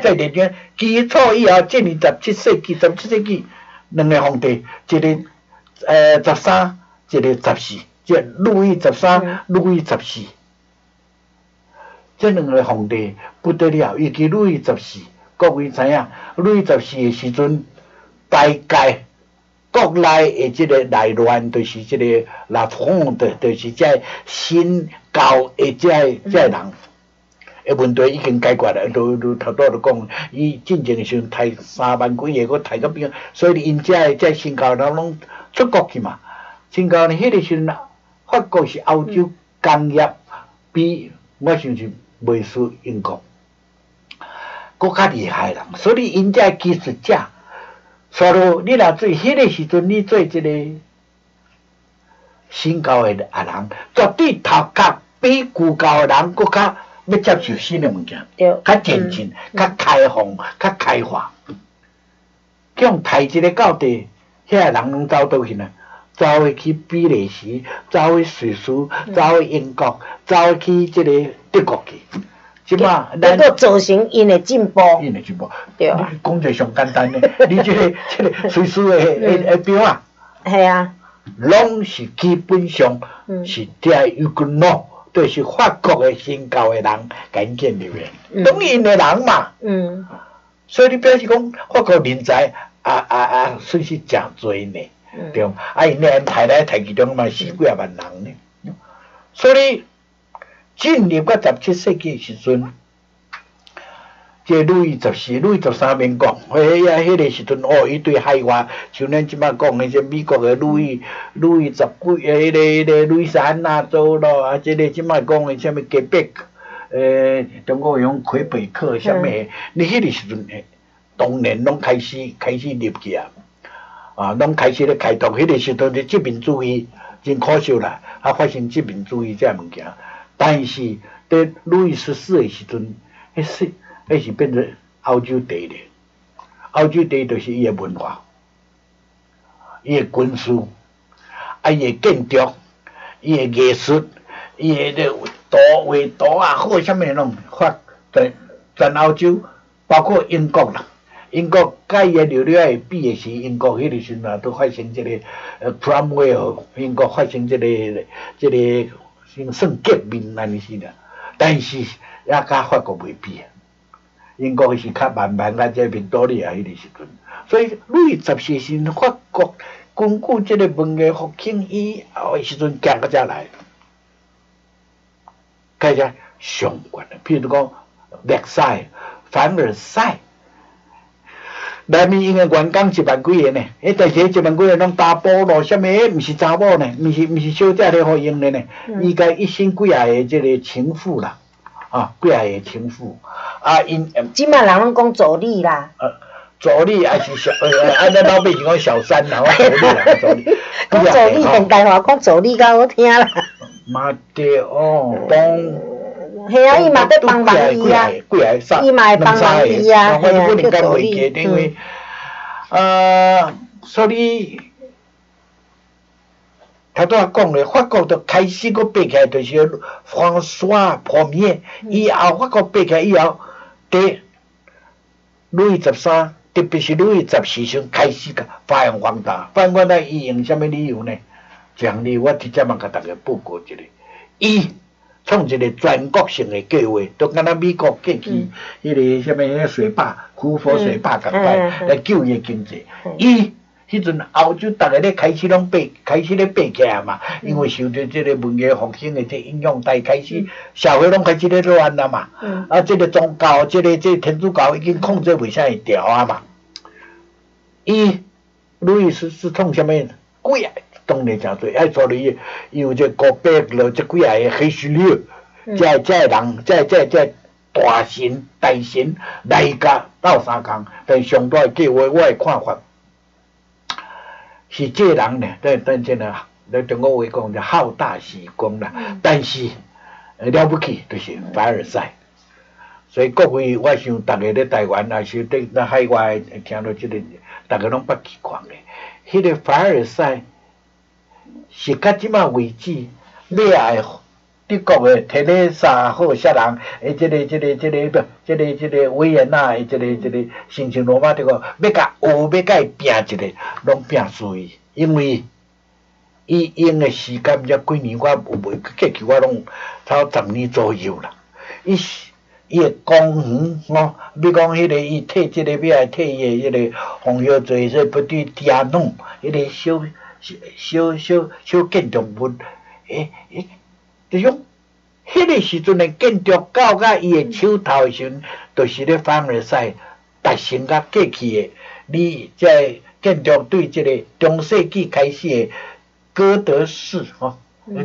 最历史基础以后，进入十七世纪，十七世纪两个皇帝，一个呃十三，一个十四，即路易十三、路易十四，这两个皇帝不得了，尤其路易十四，各位知影，路易十四的时阵，大概国内的即个内乱，就是即个拉风的，就是即新教的即即人。诶，问题已经解决了，都都头拄都讲，伊进前时阵抬三万几个，佫抬到边，所以因遮遮新教人拢出国去嘛。新教呢，迄个时阵，法国是欧洲工业比我想是袂输英国，搁较厉害人，所以因遮技术者，所以你若做迄个时阵，你做一个新教的阿人，绝对头壳比旧教的人搁较。要接受新的物件，较前进、较开放、较开化。用抬一个到地，遐人拢走倒去呢？走去比利时，走去瑞士，走去英国，走去即个德国去。即嘛，能够造成因的进步。因的进步。对啊。讲者上简单嘞，你即个即个瑞士的诶诶表啊。系啊。拢是基本上是在有个喏。就是法国的新教的人引进入的，当因的人嘛。嗯。所以你表示讲法国人才啊啊啊，算是真多呢，对吗？啊，因咧抬来抬去中嘛，四几啊万人呢。所以进入到十七世纪时阵。即路易十四、路易十三面讲，迄啊，迄个时阵哦，伊对海外，像咱即摆讲迄些美国诶路易、路易十几诶，迄个、迄个路易斯安那州咯，啊，即个即摆讲诶，啥物魁北克，诶，中国用魁北克，啥物，你迄个时阵诶，当年拢开始开始入去啊，啊，拢开始咧开拓，迄个时阵是殖民主义真可惜啦，啊，发生殖民主义这物件，但是伫路易十四诶时阵，迄是。迄是变做欧洲第一，欧洲第一就是伊诶文化，伊诶军事，啊伊诶建筑，伊诶艺术，伊诶咧图画图啊，好啥物拢发在全欧洲，包括英国啦，英国甲伊诶流量会比诶是英国迄个时阵都发生即个呃 p r o m w e l l 英国发生即个即个算革命安尼是啦，但是也甲法国袂比啊。英国是较慢慢来这边多利啊，迄个时阵，所以路易十四是法国根据即个文艺复兴以后诶时阵行到遮来，加只相关诶，譬如讲，历赛、凡尔赛，内面因为员工一万几个呢，迄但是一万几个拢打波咯，啥物迄毋是查某呢，毋是毋是小姐咧好用的呢，伊甲一生几啊个即个情妇啦。啊，几啊个情妇，啊因，即卖人拢讲助理啦。呃，助理还是小，呃，按咱老百姓讲小三啦，我助理啦，助理。讲助理现代话，讲助理较好听啦。嘛对哦，帮。系啊，伊嘛在帮忙伊啊，伊嘛会帮忙伊啊，系啊，叫助理。因为，呃，所以。头拄仔讲咧，法国就开始个爬起来，就是方刷破灭，以后法国爬起来以后，第路易十三，特别是路易十四时开始个发扬光大，发扬光大伊用啥物理由呢？奖励我直接嘛甲大家报告一个，伊创一个全国性的计划，都敢若美国过去迄个啥物迄个水坝、胡佛水坝共款来救伊经济，伊。迄阵欧洲逐个咧开始拢爬，开始咧爬起来嘛，因为受着即个文艺复兴的这影响，大开始社会拢开始咧乱了嘛。啊，即个宗教，即个即天主教已经控制袂啥会调啊嘛。伊路易斯是创啥物？几啊，当然诚多，爱做伊有这个百了，即几啊个黑石榴，这这人，这这这大神大神来甲斗相共，但上大计划，我的看法。是这人呢，但但这呢，在中国话讲就好大喜功啦。但是了不起，就是凡尔赛。所以各位，我想大家咧台湾啊是对在海外听到这个，大家拢不奇怪的。迄个凡尔赛是到即马为止，你爱。德国的特蕾莎好些人，诶，即个、这个、这个不，即个、这个维也纳诶，即个、这个，新像罗马这个，要甲学，要甲伊拼一个，拢拼输伊，因为伊用诶时间才几年，我有袂过去，我拢差十年左右啦。伊伊诶公园哦，比讲迄个伊退即个，要来退伊诶迄个红叶做说不对，加弄迄个小小小小建筑物，诶诶。就讲，迄个时阵的建筑到甲伊的手头时，都是咧凡尔赛达成甲过去的。你即建筑对即个中世纪开始的哥德式吼，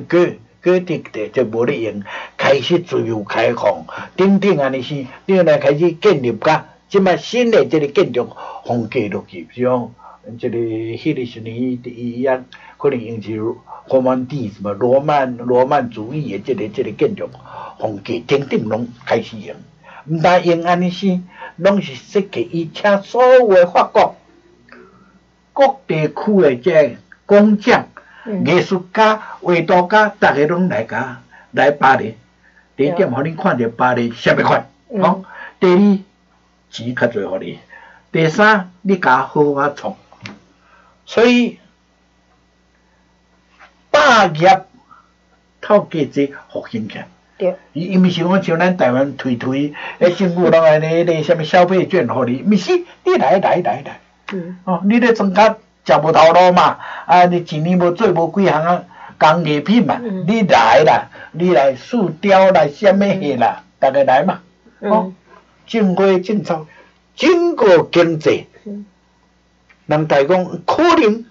哥哥德的就无咧用，开始自由开放，等等安尼是，你来开始建立甲即摆新的即个建筑风格落去，像即个迄个时年伊伊样，可能用是。罗曼蒂什么罗曼罗曼主义的这个这个建筑风格，顶顶拢开始用，毋但用安尼是，拢是设计伊请所有的法国各地区的这工匠、艺术家、画图家，逐个拢来甲来巴黎。第一点，互恁看着巴黎啥物款，吼。第二，钱较侪互你。第三，你甲好啊创，所以。大业透过这复兴起，对，伊伊毋是讲像咱台湾推推，诶政府拢安尼咧，啥物消费券互你，毋是，你来来来来，嗯，哦，你咧增加食无头路嘛，啊，你一年无做无几项啊工艺品嘛，你来啦，你来塑雕啦，啥物货啦，逐个来嘛，哦，正规正常，整个经济，人台讲可能。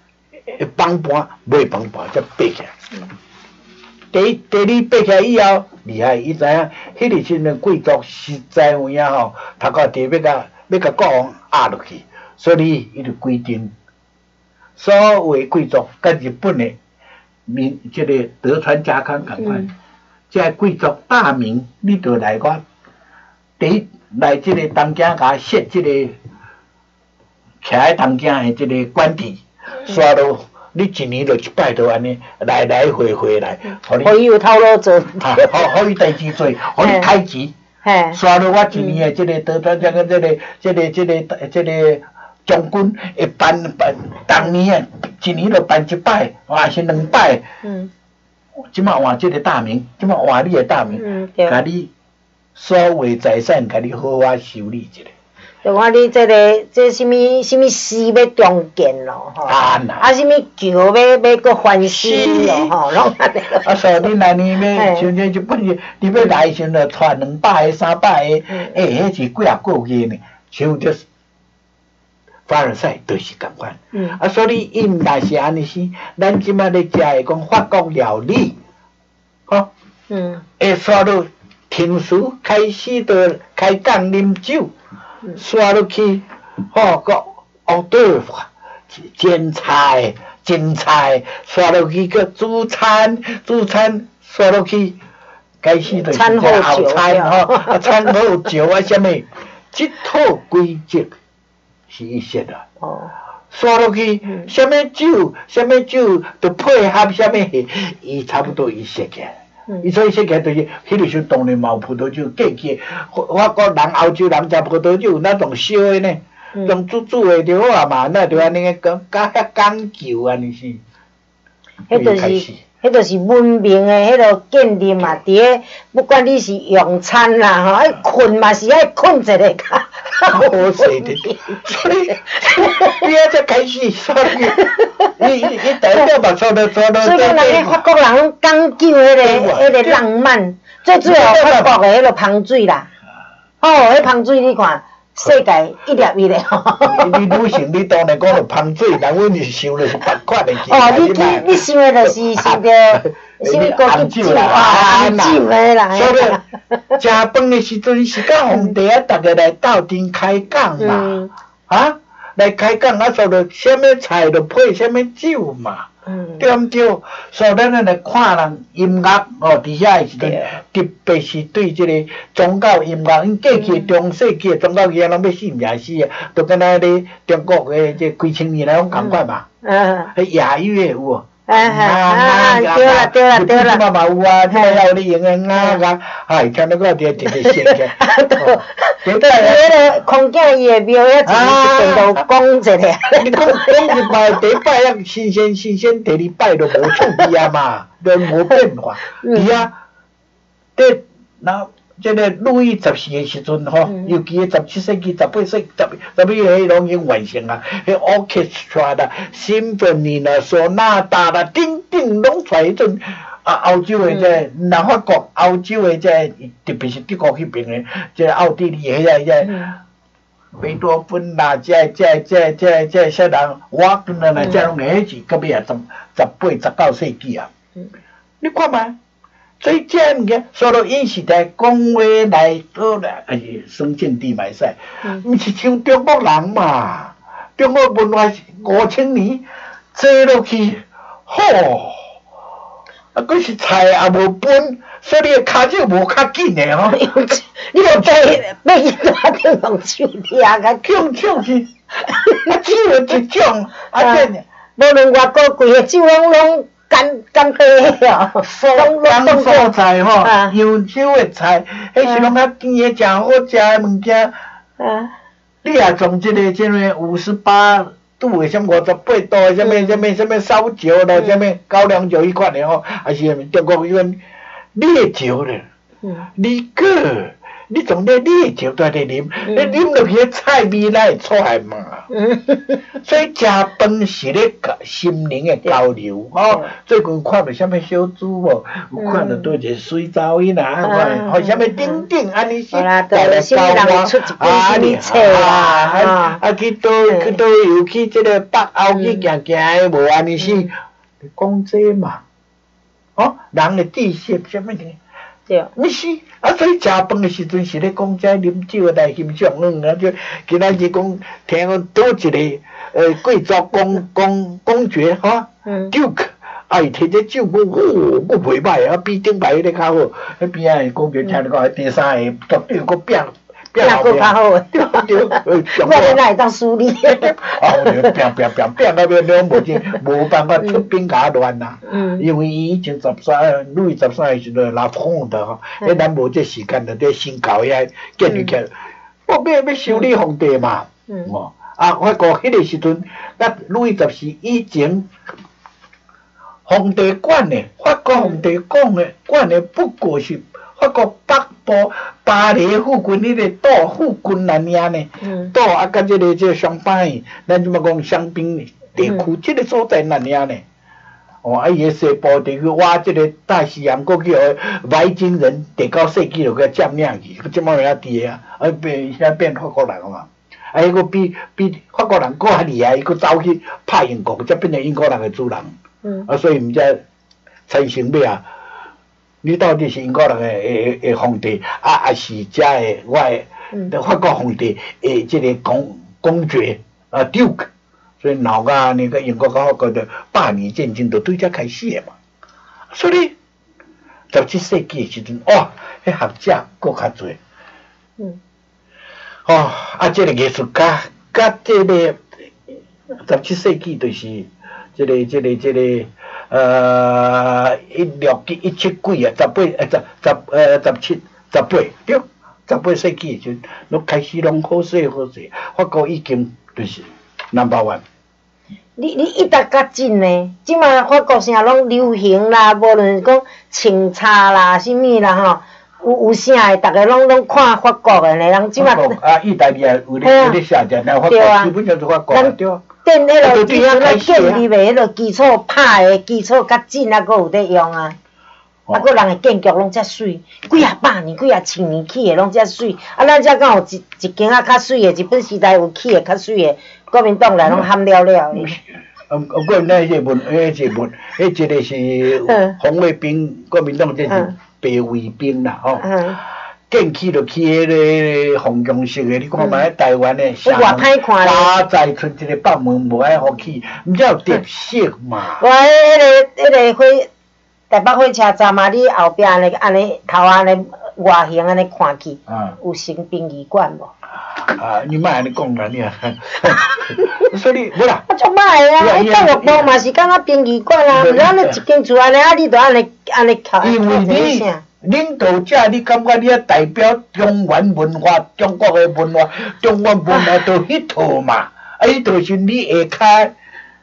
会崩盘未崩盘才爬起来。第一、第二爬起来以后，厉害，伊知影迄个时阵贵族实在有影吼，头壳地要甲要甲国王压落去，所以伊就规定，所有贵族甲日本的民，即个德川家康共款，即个贵族大名，你著来我，第一来即个东京甲设即个徛喺东京的即个官邸。刷到，你一年就一摆都安尼来来回回来，可以有套路做，好好伊代志做，互你开钱。刷到我一年诶，即个德川家跟即个、即个、即个、即个将军会办办，当年啊，一年就办一摆，还是两摆。嗯。即马换即个大名，即马换你诶大名，甲你所有财产，甲你好好修理一下。就看你这个，这什么什么寺要重建咯，吼，啊，什么桥要要搁翻新咯，吼，拢安尼。啊，所以你来年 要像这就不是，你要来时就传两百个、三百个，哎，迄是几啊个月呢？像这凡尔赛都是共款。嗯。啊，所以伊毋但是安尼是，咱即摆咧食的讲法国料理，吼。嗯。会刷到停书开始都开讲啉酒。刷落去，吼个奥豆腐、煎菜、煎菜，刷落去个主餐、主餐刷落去，开始就是后餐吼，啊餐后酒啊什么，这套规则是一些的。哦。刷落去，什么酒，什么酒，都配合什么，伊差不多一些个。伊所以说起来就是，迄个时候当然嘛有葡萄酒过去，法国人、欧洲人食葡萄酒有那种烧的呢，用煮煮的就好啊嘛，那就安尼个讲，甲遐讲究安尼是。迄就是，迄就是文明的迄落建立嘛。伫个不管你是用餐啦，吼，爱困嘛是爱困一个较好势的。所以，你要再开始，所以，伊伊伊代表嘛，做了做了。所以，人个法国人讲究迄个迄个浪漫，最主要法国的迄落芳水啦。哦，迄芳水你看。世界一粒一粒。你女性，你当然讲着芳水，但阮是想着是别款的。哦，你你你想的就是想着，什么高级酒啦，红酒的啦。所以，食饭的时阵是甲皇帝啊，逐个来斗阵开讲嘛，啊，来开讲啊，说着什么菜就配什么酒嘛。对毋对？所以咱来看人音乐哦，伫遐诶时阵，特别是对即个宗教音乐，因过去中世纪宗教音乐拢要死毋也死啊，都跟咱咧中国诶即几千年来拢共款嘛。嗯。迄夜乐有无？啊啊！对啦对啦对啦。嘛嘛有啊，即个还有咧用诶鸭啊，哎，听到个伫直直写起。对，迄个空间伊会庙遐一一边都讲一下。你讲讲一摆，第一摆遐新鲜新鲜，第二摆就无啊嘛，就无变化。伫啊，对，那即个路易十四诶时阵吼，尤其十七世纪、十八世纪、十十八个拢已经完成啊，迄 orchestra 啦、symphony 啦、顶顶拢出迄阵。啊，欧洲诶，即南法国、欧洲诶，即特别是德国迄边诶，即奥地利迄个、迄个贝多芬啦，即即即即即些人，瓦格纳啦，即拢迄是到尾啊，十十八、十九世纪啊。你看嘛，所以这物件，所有影视台讲话来倒来，哎，孙建地买使，毋是像中国人嘛？中国文化五千年坐落去，吼。啊，佫是菜也无分，所以你个骹手无较紧的吼。你无在买一大顶用手抓个，强抢是，啊，只有一种，啊，真，无论外国贵个酒拢拢干干杯哦，拢拢所在吼，扬州的菜，迄是拢较甜的，诚好食的物件。啊，你也从即个即个五十八。度的什五十八度的，什物什物什物烧酒咯，什物高粱酒迄款的吼，还是中国迄款烈酒咧，你个。你从咧你酒在咧啉，你啉落去菜味哪会出来嘛？所以食饭是咧心灵诶交流吼。最近看到什物小猪无？有看到倒一个水藻因啊，看，吼什物顶顶安尼是来交流啊，安尼啊，啊去倒去倒又去即个北欧去行行诶，无安尼是讲这嘛？哦，人诶知识什物的？对，毋是，啊，所以食饭诶时阵是咧讲遮啉酒来欣赏，嗯，啊，就今仔日讲听讲倒一个呃贵族公公公爵哈，Duke，啊，伊摕只酒，我哦，我袂歹啊，比顶排迄个较好，迄边仔公爵听你讲，第三个绝对个变。变过较好诶，我咧哪会当输你？哦，变变变变到变了无钱，无办法出兵甲乱呐。嗯。因为伊以前十三，路易十三诶时阵拉风的吼，迄咱无这时间就伫新搞遐建立起来。我要要修理皇帝嘛。嗯。哦，啊，我讲迄个时阵，那路易十四以前皇帝管的，法国皇帝讲的，管的不过是。法国北部巴黎附近迄个岛附近安尼呢，岛啊，甲即个即个香槟，咱即么讲香槟地区即个所在安尼呢？哦，啊，伊个西部地区挖即个大西洋过去，外金人第九世纪就甲占领去，即么遐伫啊，啊变现在变法国人嘛，啊，迄个比比法国人搁较厉害，伊搁走去拍英国，才变成英国人诶主人。嗯。啊，所以毋知产生咩啊？你到底是英国人诶诶诶皇帝，啊，还是遮诶我诶法国皇帝诶？即个公公爵啊，Duke，所以闹甲那个英国甲法国的百年战争，都对遮开始诶嘛。所以十七世纪诶时阵，哇，迄学者搁较侪。嗯。哦，啊，即个艺术家，甲即个十七世纪就是即个即个即个。呃一六几一七几啊，十八呃十十呃十七十八对，十八世纪时阵，拢开始拢好势好势，法国已经就是 number one。你你一达较近呢？即马法国啥拢流行啦，无论讲穿插啦、啥物啦吼，有有啥诶，逐个拢拢看法国诶呢。人即马啊，意大利啊，有咧有咧下降，但法国基本上是法国对。电迄落基础咧建立诶，迄落基础拍诶基础较紧啊，搁有得用啊。啊，搁人诶建筑拢遮水，几啊百年、几啊千年起诶拢遮水。啊，咱遮敢有一一间啊较水诶，日本时代有起诶较水诶。国民党来拢喊了了。嗯，不过那个文，那些文，迄一个是红卫兵，国民党这是白卫兵啦，吼。建起就起迄个红墙式的，你看嘛，喺台湾的，家在村一个北门无爱好起，毋只有特色嘛。我迄个迄个火台北火车站嘛，你后壁安尼安尼头安尼外形安尼看去，有成殡仪馆无？啊！你莫安尼讲啦，你啊，所以无啦。我足歹啊！你教育部嘛是感觉殡仪馆啊，毋是安尼一间厝安尼，啊，你着安尼安尼靠因为你领导者，你感觉你啊代表中原文化、中国的文化、中原文化都迄套嘛？啊，迄套是你下骹。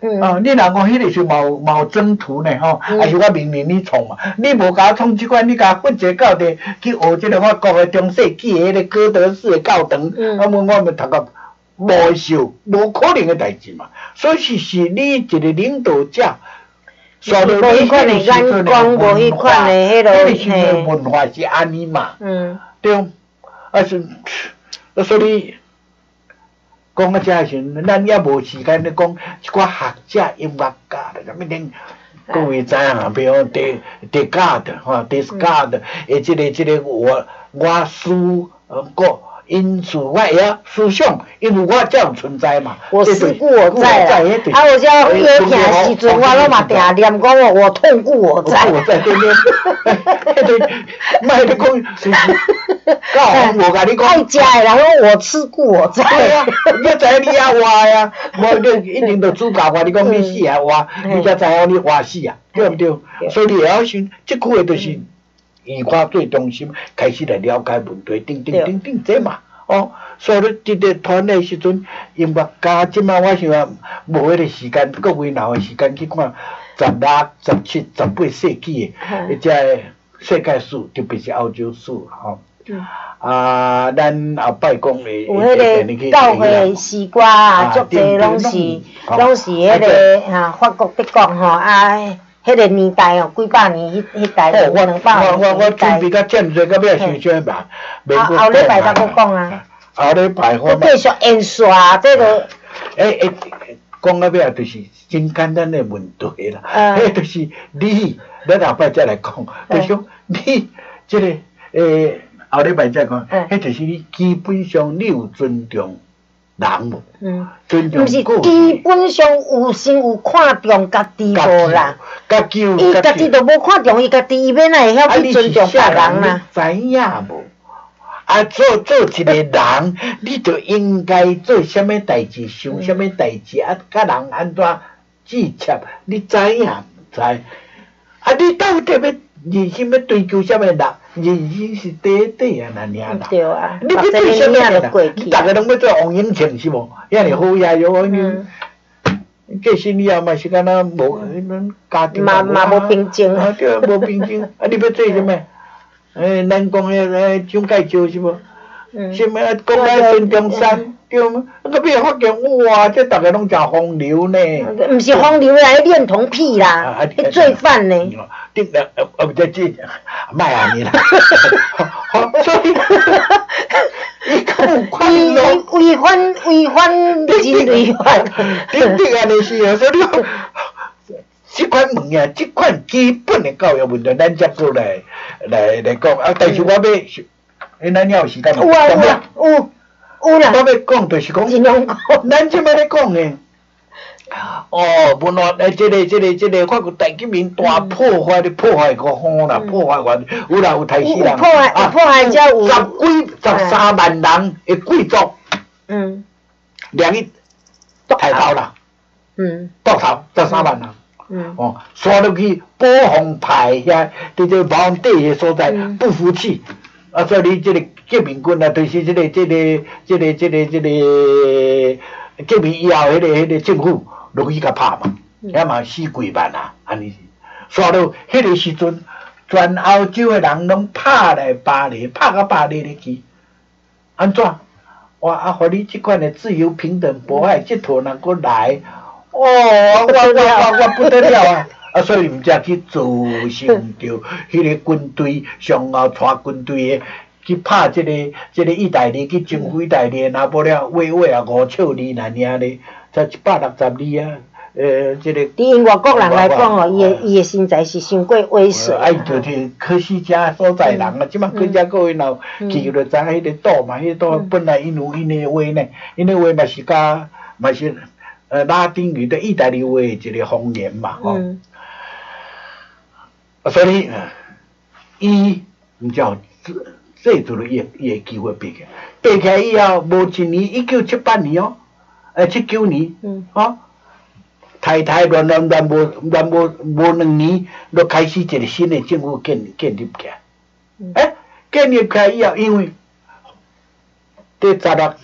哦，你若讲迄个是毛毛征途呢吼，还是我明年你创嘛？你无甲我创即款，你甲我分一个教地去学即个法国诶中世纪诶迄个哥德式诶教堂，嗯，我我咪读个无受，无可能诶代志嘛。所以是是你一个领导者，所以你迄个眼光，无迄款的迄落嘿，文化是安尼嘛？嗯，对，啊是，所以。讲啊，遮时咱也无时间咧讲一寡学者、音乐家咧，咁恁各位知影，比如迪迪加的吼，迪斯加的，诶，即个即个我我书呃个。因此，我也思想，因为我才有存在嘛。我思故我在啊！啊，我叫我有听时阵，我拢嘛定念讲我，我痛故我在。我在对面。卖的讲，讲我甲你讲。爱食的人讲我吃故我在。对啊，你知影你也活呀？无你一定着主教话你讲你死啊活，你才知影你活死啊，对毋对？所以你要想，即句话就是。以看最中心，开始来了解问题，等等等等这嘛，哦，所以伫个团的时阵，音乐家即摆我想啊无迄个时间，各位哪有时间去看十六、十七、十八世纪的，即个世界史，特别是欧洲史，吼。啊，咱后摆讲的，有迄个教会诗歌啊，足侪拢是拢是迄个哈法国德国吼啊。迄个年代哦，几百年迄迄代，两百年我我我准备甲建设到尾时阵吧，后后礼拜再搁讲啊。后礼拜我继续演刷，这个。诶诶，讲到尾就是真简单的问题啦。迄就是你，咱后摆再来讲，就说你这个诶后礼拜再讲，迄就是你基本上你有尊重。人无，嗯，毋是基本上有先有看重家己无啦，伊家己都无看重伊家己，伊免会晓去尊重别人啦。知影无？啊，做做一个人，你就应该做啥物代志，想啥物代志，啊，甲人安怎接洽，你知影毋知？啊，你到底要？人生要追求啥物人？人生是短短啊，那尔啦。对啊。你要做啥物人？你逐个拢要做王永庆是无？遐尼好呀，有安尼。过生以后嘛是敢若无，恁家庭嘛嘛无平静。啊对，无平静。啊，你要做啥物？诶，咱讲迄个蒋介石是无？啥物啊？讲啊，孙中山。对吗？那个变发现，哇！这大家拢真风流呢。唔是风流啦，恋童癖啦，迄罪犯呢。顶了，呃，不对，这卖啊你啦。所以，你看，违违反违反人类法。顶顶安尼是啊，所以，这款物件，这款基本的教育问题，咱接过来来来讲啊。但是我要，诶，咱要有时间有啊有啊有。有啦，我要讲就是讲，咱即摆咧讲诶，哦，无论诶，即个、即个、即个，看过大革命大破坏咧，破坏个好啦，破坏完，有啦有台死人，破坏啊破坏才有。十几十三万人诶贵族，嗯，两亿抬头啦，嗯，倒头十三万人，嗯。哦，刷落去保皇派遐，伫这保皇底个所在嗯。不服气，啊，所以你这个革命军啊，就是这个这个这个这个这个革命以后，迄个迄个政府落去甲拍嘛，嗯遐嘛死几万啊，安尼是，刷到迄个时阵，全欧洲的人拢拍来巴黎，拍到巴黎咧去，安怎？哇！啊，互你即款的自由、平等、博爱，即套人搁来，哦，我我我我不得了啊！啊，所以毋才去造成着迄个军队上后带军队的去拍即、个即、个意大利去征服意大利，若无了话话啊五 triệu 里那尔咧，才一百六十里啊！呃，即、个。对因外国人来讲哦，伊的伊的身材是伤过威水哎，就是科学家所在人啊，即马科学家各位若嗯。去就知影迄个岛嘛，迄个岛本来因有因的话呢，因的话嘛是甲嘛是呃拉丁语的意大利话的一个方言嘛，吼、嗯。啊所以呃伊毋知道制度了伊伊的机会爬起来，爬起以后无一年，一九七八年哦，呃七九年，嗯哦。太太乱乱乱无乱无无两年，就开始一个新的政府建建立起来。嗯诶、建立起来以后，因为伫十六、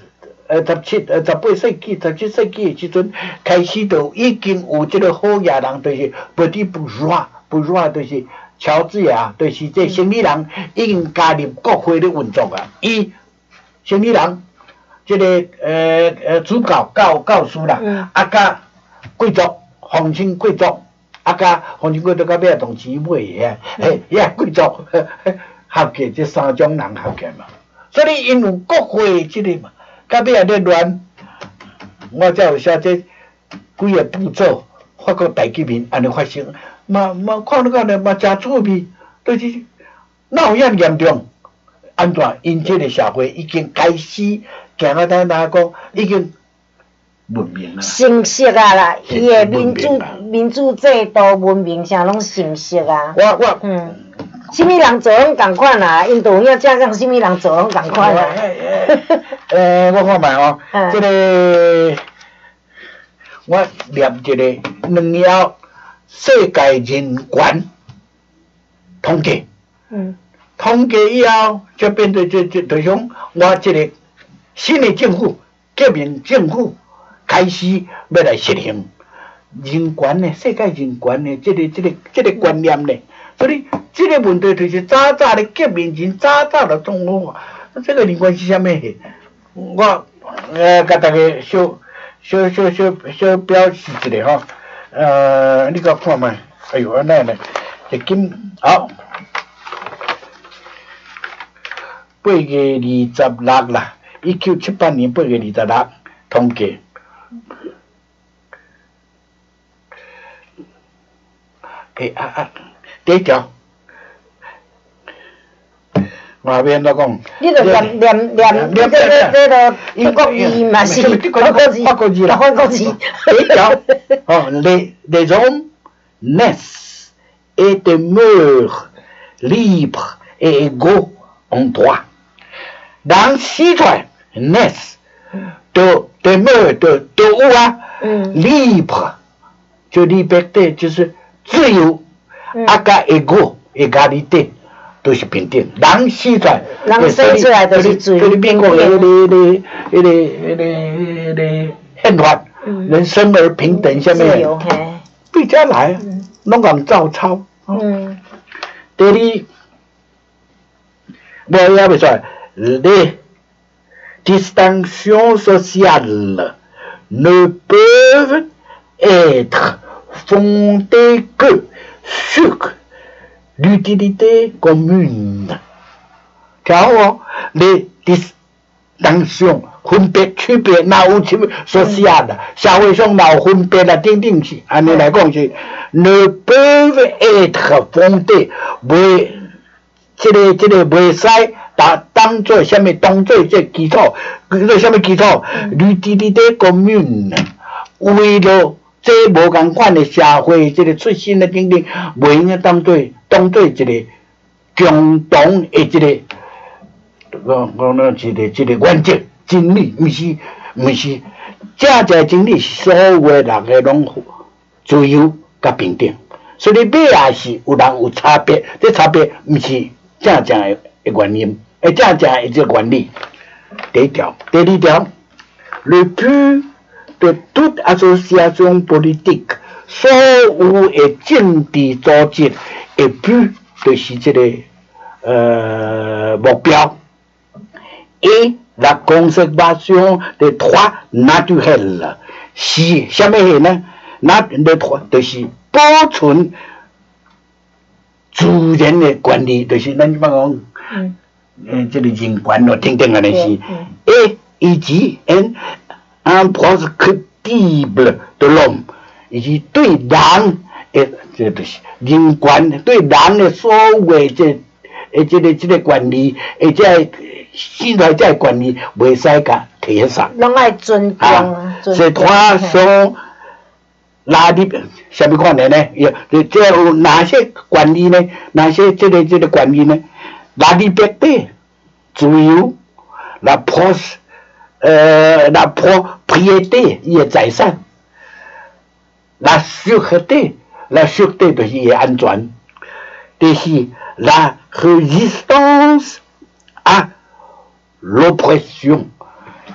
呃十七、呃十八世纪、十七世纪的时阵，开始就已经有即个好野人，就是不滴不软不软，就是乔治啊，就是这生理人已经加入国会的运作啊。伊生理人，即、个呃呃主教教教师啦，嗯。啊甲贵族，皇亲贵族，啊甲皇亲贵族甲尾同姊妹的，嘿，遐贵族 合起这三种人合起嘛。所以因有国会即个嘛，甲尾咧乱，我才有写这几个步骤，法国大革命安尼发生，嘛嘛看了看咧嘛真趣味，就是哪有遐严重？安怎因即个社会已经开始行啊，咱大家讲已经文明啦。成熟啊啦，是伊的民主民主制度文明啥拢成熟啊。我我嗯，什么人做拢共款啦，印度要这样，什么人做拢共款啊。诶，我看卖哦嗯，即个我念一个两年后世界人权统计，嗯。统计以后就变做这这就像我这个新的政府革命政府开始要来实行人权呢，世界人权呢，这个这个这个观念呢，所以这个问题就是早早的革命前早早的中国。化，这个人权是啥物事？我呃，甲大家小小小小小表示一下吼，呃，你甲看卖，哎呦，安尼呢，一斤好。八月二十六啦，一九七八年八月二十六统计。诶啊啊，第 一条，外面怎讲？你着念念念，这这这个德国字嘛是法国字，法国字啦，法国字。第一条，哦，les les hommes naissent et demeurent libres et égaux en droit。人死出来 naissent 就 demeure 就就有啊嗯，libre 就 liberté 就是自由，嗯啊甲 égaux égalité 都是平等。人死出來，人生出来就是自由就是美國的迄個迄個迄個迄個迄個憲法，嗯人生而平等下自由面，嘿，比較來啊，攏共照抄。嗯第二，我也要说，les distinctions sociales ne peuvent être fondées que sur l'utilité commune。distinctions 分别区别，哪有区别？social 的社会上哪有分别啦？等等是，安尼来讲是，ne peuvent être fondées 袂，即、个即、个袂使当当做什么？当做这基础，叫做什么基础？l'utilité commune，为了这无共款的社会，即、个出身的经历，袂应该当做当做一个共同的一个。讲讲了一个一个原则真理，毋是毋是，正正真理是所有的人个拢自由甲平等。所以买也是有人有差别，这差别毋是正正的原因，诶正正的这原理。第一条，第二条，le but 对对，阿做下种 politic，所有的政治组织一般都是这个呃目标。一那公司把上的话那就很了，是什么系呢？那的话就是保存自然的管理，就是咱讲，嗯，呃，个人管咯，等等啊那是，一以及嗯。Imprescriptible 的 norm，以及对人诶，这就是人权对人的所谓这诶，即个即个管理，诶，即个现在即个管理袂使甲提上。拢爱尊重啊，所以他说。哪里什么款的呢？有这有哪些管理呢？哪些这个这个管理呢？哪里别的自由，la pros，呃，la propriété 伊个财产，la sûreté，la sûreté 就是伊个安全，第四，la résistance à l'oppression，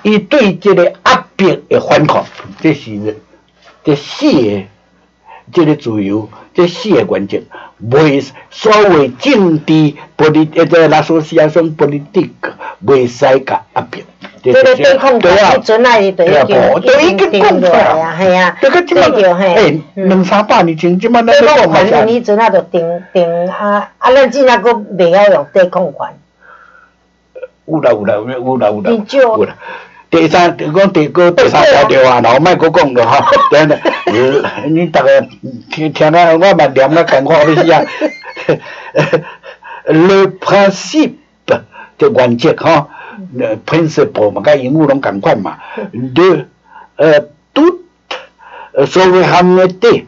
伊对这个压迫的反抗，这是。这四个，这个自由，这四个原则，袂所谓政治不利，一个拉索西亚上不利的，袂使甲压迫。这个对抗对啊，准来的对啊，都已经讲出来啊，系啊，哎，两三百年前即马那个讲嘛，对抗权，你准啊就定定啊，啊，咱即下佫袂晓用对抗权。有啦有啦有啦有啦有啦。第三，讲第个第三条电话，然后莫搁讲了哈。等等，你大家听听了，我嘛念了赶快的是啊。Le principe 的原则哈，principle 嘛，甲英语拢共款嘛。De 呃，tout souveraineté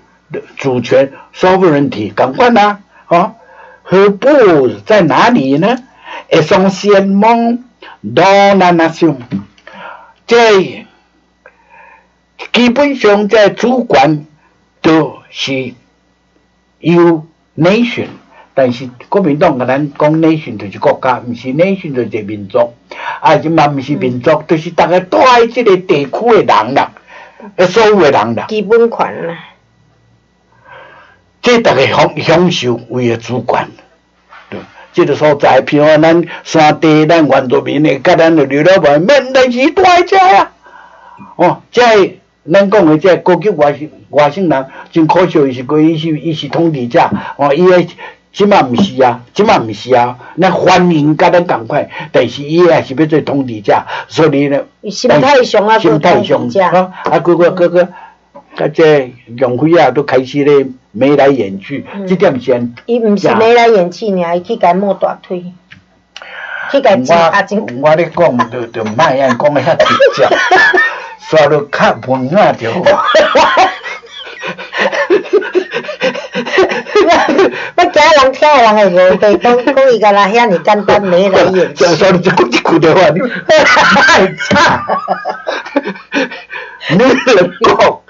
主权，sovereignty 共款呐，哈。Repose 在哪里呢？Essentiellement dans la nation。这基本上在主管都是由 nation，但是国民党甲咱讲 nation 就是国家，毋是 nation 就是民族，啊，即嘛毋是民族，就是逐个住喺即个地区的人啦，所有的人啦。基本权啦。即逐个享享受为诶主管。即个所在，譬如讲咱山地，咱原住民的，甲咱的留了外免但是大只啊！哦，即个咱讲的即个高级外省外省人，真可惜，伊是讲伊是伊是统治者，哦，伊个即嘛毋是啊，即嘛毋是啊，咱欢迎甲咱共款，但是伊也是要做统治者，所以呢，心态上啊，心态上，啊，啊，哥哥哥哥。甲这杨辉啊，都开始咧眉来眼去，这点先。伊毋是眉来眼去，尔伊去甲摸大腿，去甲剪阿真。我咧讲，就就莫安讲遐直接，煞到较文雅就 好。我惊人听人会误会，讲讲伊甲那遐尼简单眉来眼去。刷到这句句的话，你太差。你咧讲。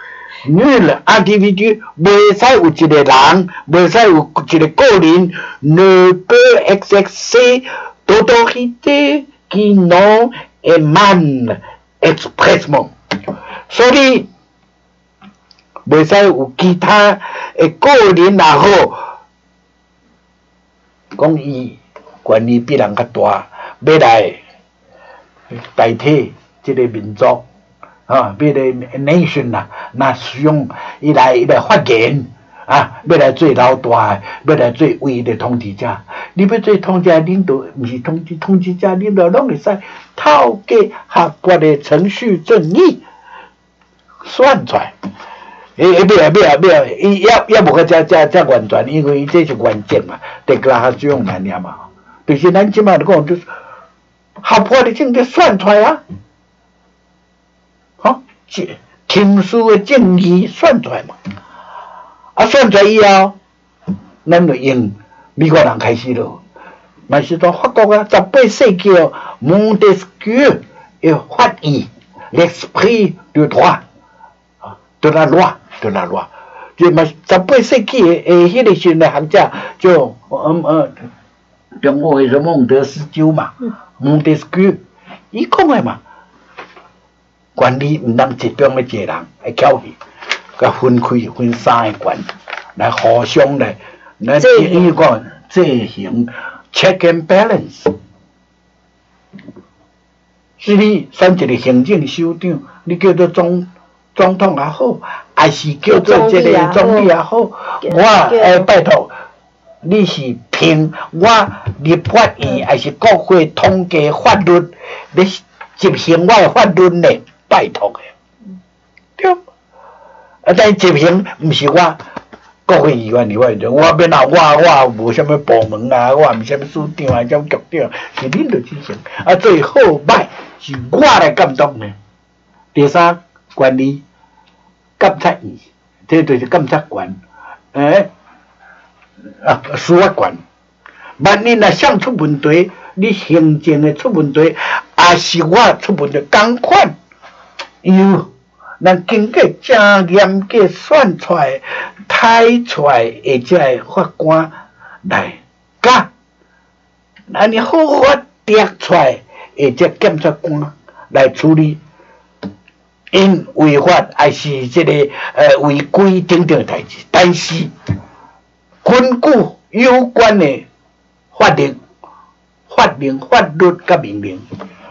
nul individu 袂使有一个人，袂使有一个个人，ne peut exercer d'autorité qui non émane expressement。所以袂使有其他诶个人也好，讲伊权力比人较大，要来代替即个民族。啊，要来 nation 呐，nation 伊来伊来发言啊，要来做老大，要来做唯一的统治者。你要做统治者领导，毋是统治统治者领导，拢会使透过合法的程序正义算出来。诶诶，咩啊咩啊咩啊，伊也也无个遮遮遮完全，因为伊这是关键嘛，得拉下这种概念嘛。就是咱即摆讲，就是合法的政治算出来啊。情书的正义算出来嘛？啊，算出来以后，咱就用美国人开始咯。那是从法国啊，十八世纪哦，蒙特斯科的法义，l'esprit du droit，啊，de la loi，de la loi，就嘛十八世纪诶，诶，迄个时阵学者就嗯嗯，中国诶什么蒙德斯鸠嘛，孟德斯鸠，伊讲诶嘛，管理毋通集中诶一个人会翘去，甲分开分三个管，来互相来，来伊讲制衡 check and balance。是你选一个行政首长，你叫做总总统也好，还是叫做这个总理也好，我诶拜托，你是凭我立法院还是国会通过法律来执行我诶法律呢？拜托诶，对，啊，但执行毋是我国会议员，我我免啊，我我无啥物部门啊，我毋是啥物署长啊，啥物局长，是恁着执行，啊，最好歹。是我来监督呢。第三，管理监察院，这就是监察官，诶，啊，司法官。万一若想出问题，你行政的出问题，也是我出问题，共款。哟，咱经过正严格选出来、抬出来，或者个法官来甲，安尼好法摘出来。或者检察官来处理因违法还是这个呃违规等等代志，但是根据有关的法律、法令、法律甲命令，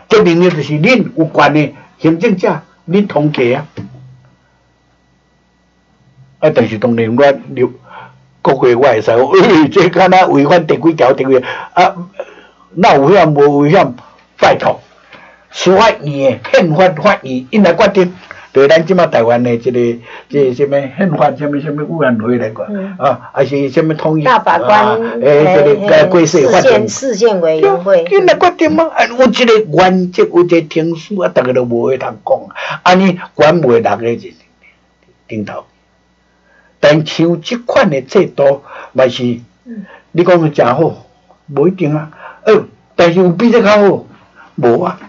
这命令就是恁有关的行政者恁通过啊。啊，但是当然我留国会我 会使，这敢若违反第几条第几啊？那有险无危险？拜托，司法院的宪法法院，因来决定，对咱即马台湾的即个即个什么宪法，什么什么委员会来管，啊，还是什么统一大法官诶，这个规事法庭，四县委员会，因来决定嘛，啊，有即个原则，有个程序啊，逐个都无会通讲，安尼管袂落个就顶头。但像即款的制度，嘛是，你讲的诚好，无一定啊，呃，但是有比这较好。无啊，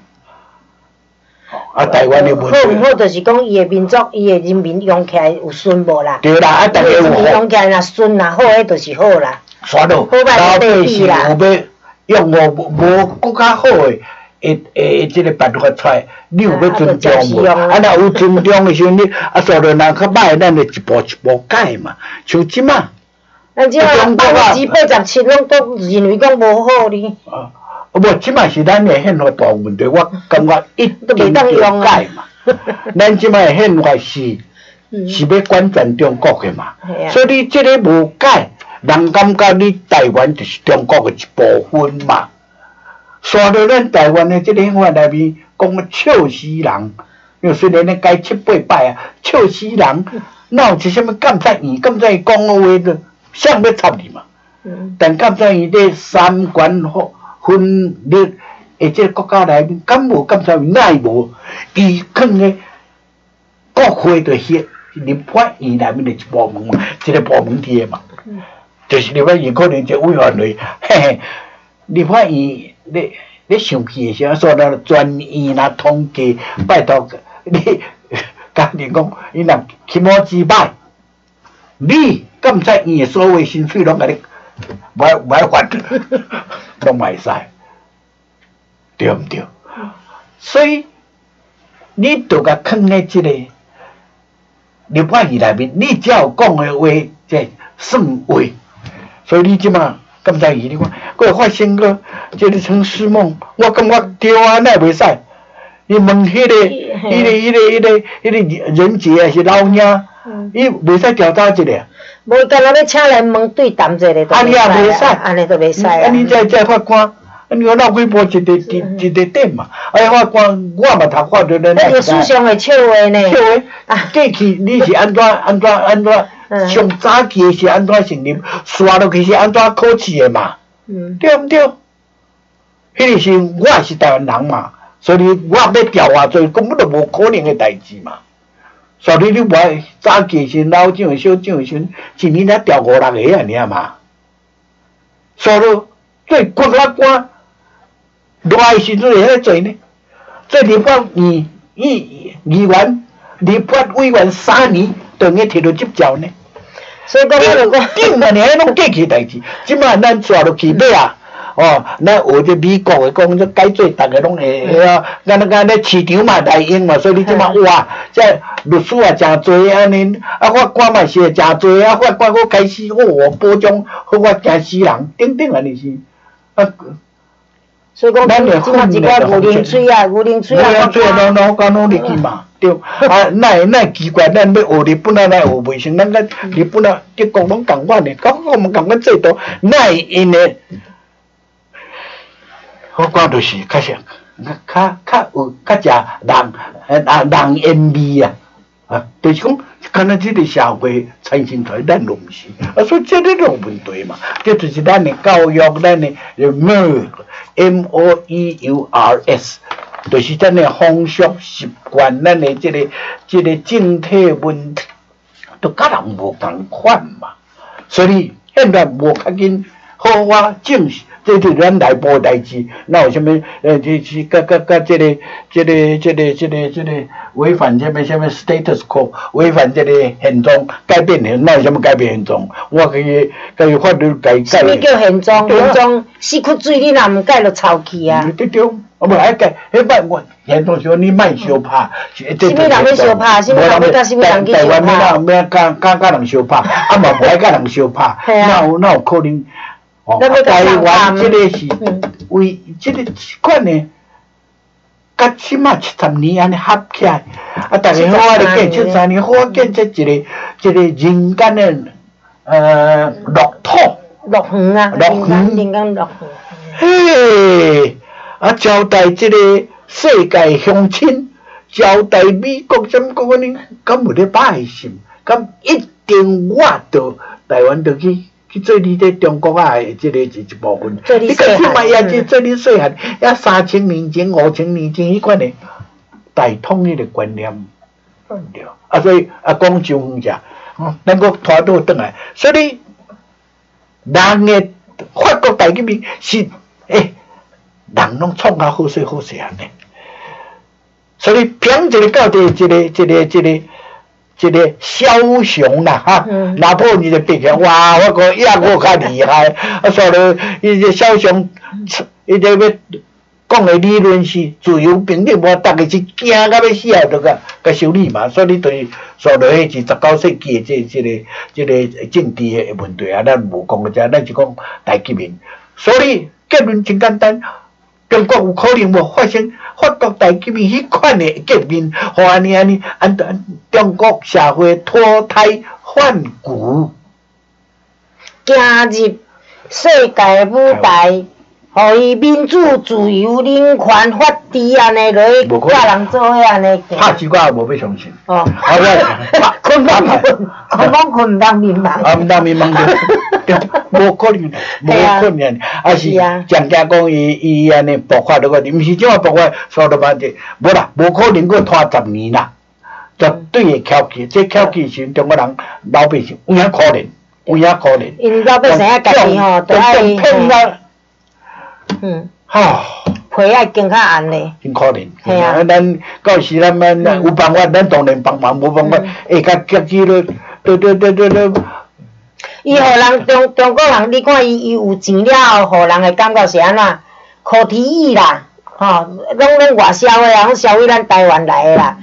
啊台湾的问题。好毋好，就是讲伊的民族，伊的人民用起来有顺无啦？对啦，啊，大家有用起来若顺若好，迄就是好啦。刷到，老百姓有要用无无更加好的，诶诶，即个办法出来，你有要尊重无？啊，若有尊重的时候，你啊，做着人较歹，咱就一步一步改嘛，像即嘛。咱即啊，百分之八十七拢都认为讲无好哩。无，即摆是咱的宪法大问题，我感觉一定要改嘛。咱即摆的宪法是是要管全中国的嘛，所以你即个无改，人感觉你台湾就是中国的一部分嘛。刷到咱台湾的即个宪法内面讲笑死人，因为虽然咧改七八摆啊，笑死人，哪有一什么监察院、监察院讲的话都想要插你嘛？但监察院咧三观好。分裂，而且国家内面敢无监察院，奈无，伊放个国会的迄立法院内面的一部门嘛，一个部门伫诶嘛，就是立法院可能就委员会，嘿嘿，立法院你你上去的时候，说那专院啦统计，拜托你，家己讲，伊若起码几百，你监察院诶所有薪水拢甲你。买买还，都买晒，对毋对？所以你都甲放在即个立法院内面，你只要讲的话，即算话。所以你即马咁在意你看，佮发生个即个陈思梦，我感觉对啊，那袂使。你问迄个、迄个、迄个、迄个、迄个人杰还是老娘，伊袂使调查一下。无，干那要请来问对谈者咧，安尼也袂使，安尼都袂使啊！安尼再再法官，安尼我闹几波一个一一个点嘛？哎，法官我嘛读法律咧。那个书上会笑话呢？笑话，过去你是安怎 安怎安怎？上早期是安怎成立？刷落去是安怎考试的嘛？对毋对？迄个是我也是台湾人嘛，所以我要调话做根本就无可能的代志嘛。所以你话早起时老蒋、小蒋的时，一年才调五六个啊，尔嘛。所以最骨力官，来时阵会遐济呢。做立法议议议员、立法委员三年，都用摕到执照呢。所以讲我就讲，顶嘛，遐拢过去代志，即摆咱抓落去尾啊。哦，咱学着美国诶讲，这解做逐个拢会会啊，咱那个咧市场嘛来用嘛，所以你即摆哇，这律师也诚济安尼，啊法官嘛是诚济啊，法官佫开始哦保障好我惊死人，等等安尼是，啊。所以讲，即马一寡牛奶水啊，牛奶水啊，牛奶水啊，拢拢讲拢入去嘛，对。啊，那那奇怪，咱要学日本啊，咱学卫生，咱咱日本啊，结果拢共款的，讲我们共款制度，那因的。我讲就是较像，较较有较食人，啊人烟味啊，啊，就是讲，可能即个社会产生出来，咱拢毋是，啊，所以即个有问题嘛，这就是咱的教育，咱的 M M o e u r s，就是咱的风俗习惯，咱的即个即个整体问题，都甲人无共款嘛，所以现在无较紧好我正。这是咱内部代志，那有啥物？呃，这是甲甲甲，这个、这个、这个、这个、这个违反什么什么 status quo，违反这个现状，改变现，那有啥物改变现状？我可以可以法律改改。什么叫现状？现状四窟水，你若毋改，就臭去啊！对对，我无爱改，迄摆我现状时候你莫相拍。什么人要相拍？什么人要甲什么人去相拍？台湾要要甲甲甲人相拍，啊嘛无爱甲人相拍，那有那有可能？哦，台湾即个是为即个款呢，甲起码七十年安尼合起来，啊，逐个好啊，你建七十年，好建设一个一个人间的呃乐土，乐园啊，乐园，人间乐园。嘿，啊，招待即个世界乡亲，招待美国什么个呢？敢有咧歹心？敢一定我到台湾倒去？去做你这中国啊，即个一一部分。你看起嘛也是做你细汉，也三千年前、五千年前迄款的大统一的观念，对。啊，所以啊，讲就远者，咱个拖倒转来，所以人诶法国大革命是诶，人拢创较好势好势安尼。所以平一个到底，一个、一个、一个。一个枭雄啦，哈，拿破仑就变起，哇，我讲亚我较厉害，啊，所以伊个枭雄，伊个要讲的理论是自由平等，无逐个是惊到要死啊，都甲甲修理嘛，所以对，所以迄是十九世纪的这这个这个政治的问题啊，咱无讲个遮，咱就讲大革命，所以结论真简单。中国有可能无发生法国大革命迄款诶革命，互安尼安尼，安怎中国社会脱胎换骨，走入世界舞台。互伊民主、自由、人权、法治安尼落去，甲人做伙安尼行。拍手我也无要相信。哦，好我困困困，我讲困毋当迷茫。啊，毋当迷茫着，无可能，无可能，啊是蒋家讲伊伊安尼爆发落个，毋是怎啊爆发，说了半天，无啦，无可能佫拖十年啦，绝对会翘起，这翘起是中国人老百姓有影可能，有影可能。因为老百姓啊，家己吼都爱。嗯，哈，皮爱更较红嘞，真可怜。系啊，咱到时咱们有办法，咱当然帮忙；无办法，会甲夹起咯，对对对对对。伊互人中中国人，你看伊伊有钱了后，互人诶感觉是安怎？靠提议啦，吼，拢拢外销诶，拢销去咱台湾来诶啦，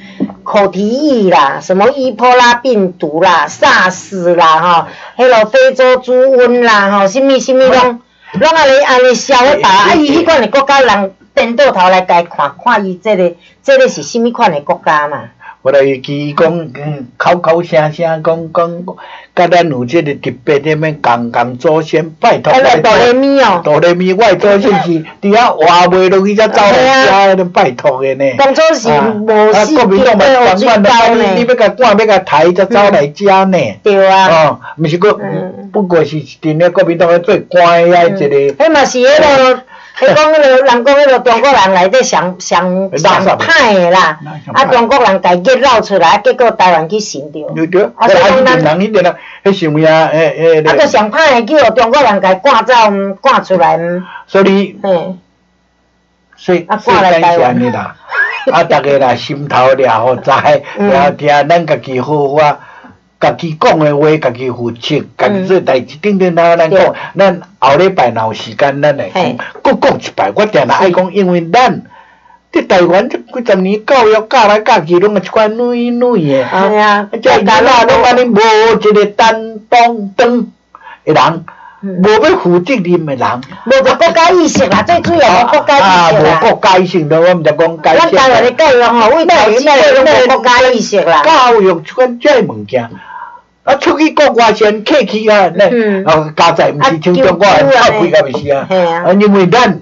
靠提议啦，什么伊波拉病毒啦、萨斯啦，吼，迄落非洲猪瘟啦，吼，什物什物拢。拢安尼安尼笑咧，啊！伊迄款诶国家人颠倒头来家看，看伊即个，即个是甚物款诶国家嘛？我来伊讲，嗯，口口声声讲讲，甲咱有即个特别的咩，共共祖先拜托拜托。哆来咪哦。哆来咪，我祖先是伫遐活袂落去才走来遮，拜托的呢。当初是无死国民党嘛，当官的，你要甲赶，要甲抬才走来遮呢。对啊。哦，毋是国，不过是伫咧国民党最乖啊一个。迄嘛是迄个。伊讲迄个人讲迄个中国人内底上 上上歹诶啦，啊中国人家己捞出来，结果台湾去信着。对对，啊所以讲咱人迄个啦，迄想呀，诶诶。啊，个上歹诶，叫中国人家赶走，赶出来。所以，嘿，所以，所以咱是安尼啦，啊，逐个啦心头了好知，了听咱家己好法。家己讲的话，家己负责，家己做代志，顶顶咱咱对讲，咱后礼拜若有时间，咱来讲，搁讲一摆。我定定爱讲，因为咱伫台湾即几十年教育教来教去，拢是一款女女的。哎呀，即囡仔拢安尼无一个担当当诶人，嗯无要负责任诶人。无个国家意识啦，最主要无国家意识啊，啦无。国家意识咯，我毋是讲解释。咱台湾的教育吼，为投资的拢无国家意识啦。教育即款遮个物件，啊，出去国外先客气啊，呢嗯，啊，家在毋是像中国人臭屁甲毋是啊，嘿啊啊，因为咱。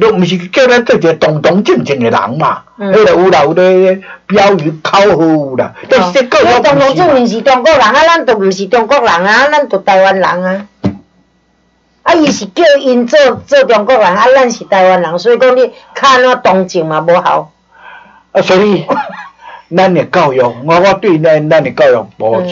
都毋是叫咱做一个堂堂正正的人嘛，嗯迄个有啦，有咧标语口号有啦，但是这教育因为当当毋是嘛正是中国人啊，咱都毋是中国人啊，咱都台湾人啊。啊，伊是叫因做做中国人，啊，咱是台湾人，所以讲你看怎同情嘛无效。啊，所以 咱的教育，我我对咱咱的教育无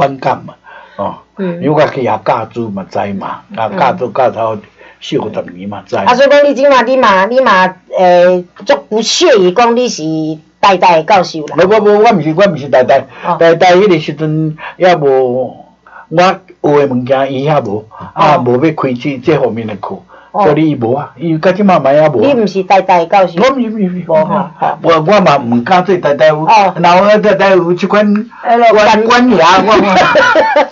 反感嘛，哦，嗯因为我去也教书嘛知嘛，啊教书教头四五十年嘛知。啊，所以讲你即马你嘛你嘛诶，足不屑于讲你是代代的教授啦。无无，我毋是我毋是代代代代迄个时阵也无，我有诶物件伊遐无，啊无要开这这方面诶课，所以伊无啊，伊家即满嘛也无啊。你毋是代代的教授。我毋是毋是无吼吼我我嘛毋敢做代代有，哦然后代代有即款官官爷，我我。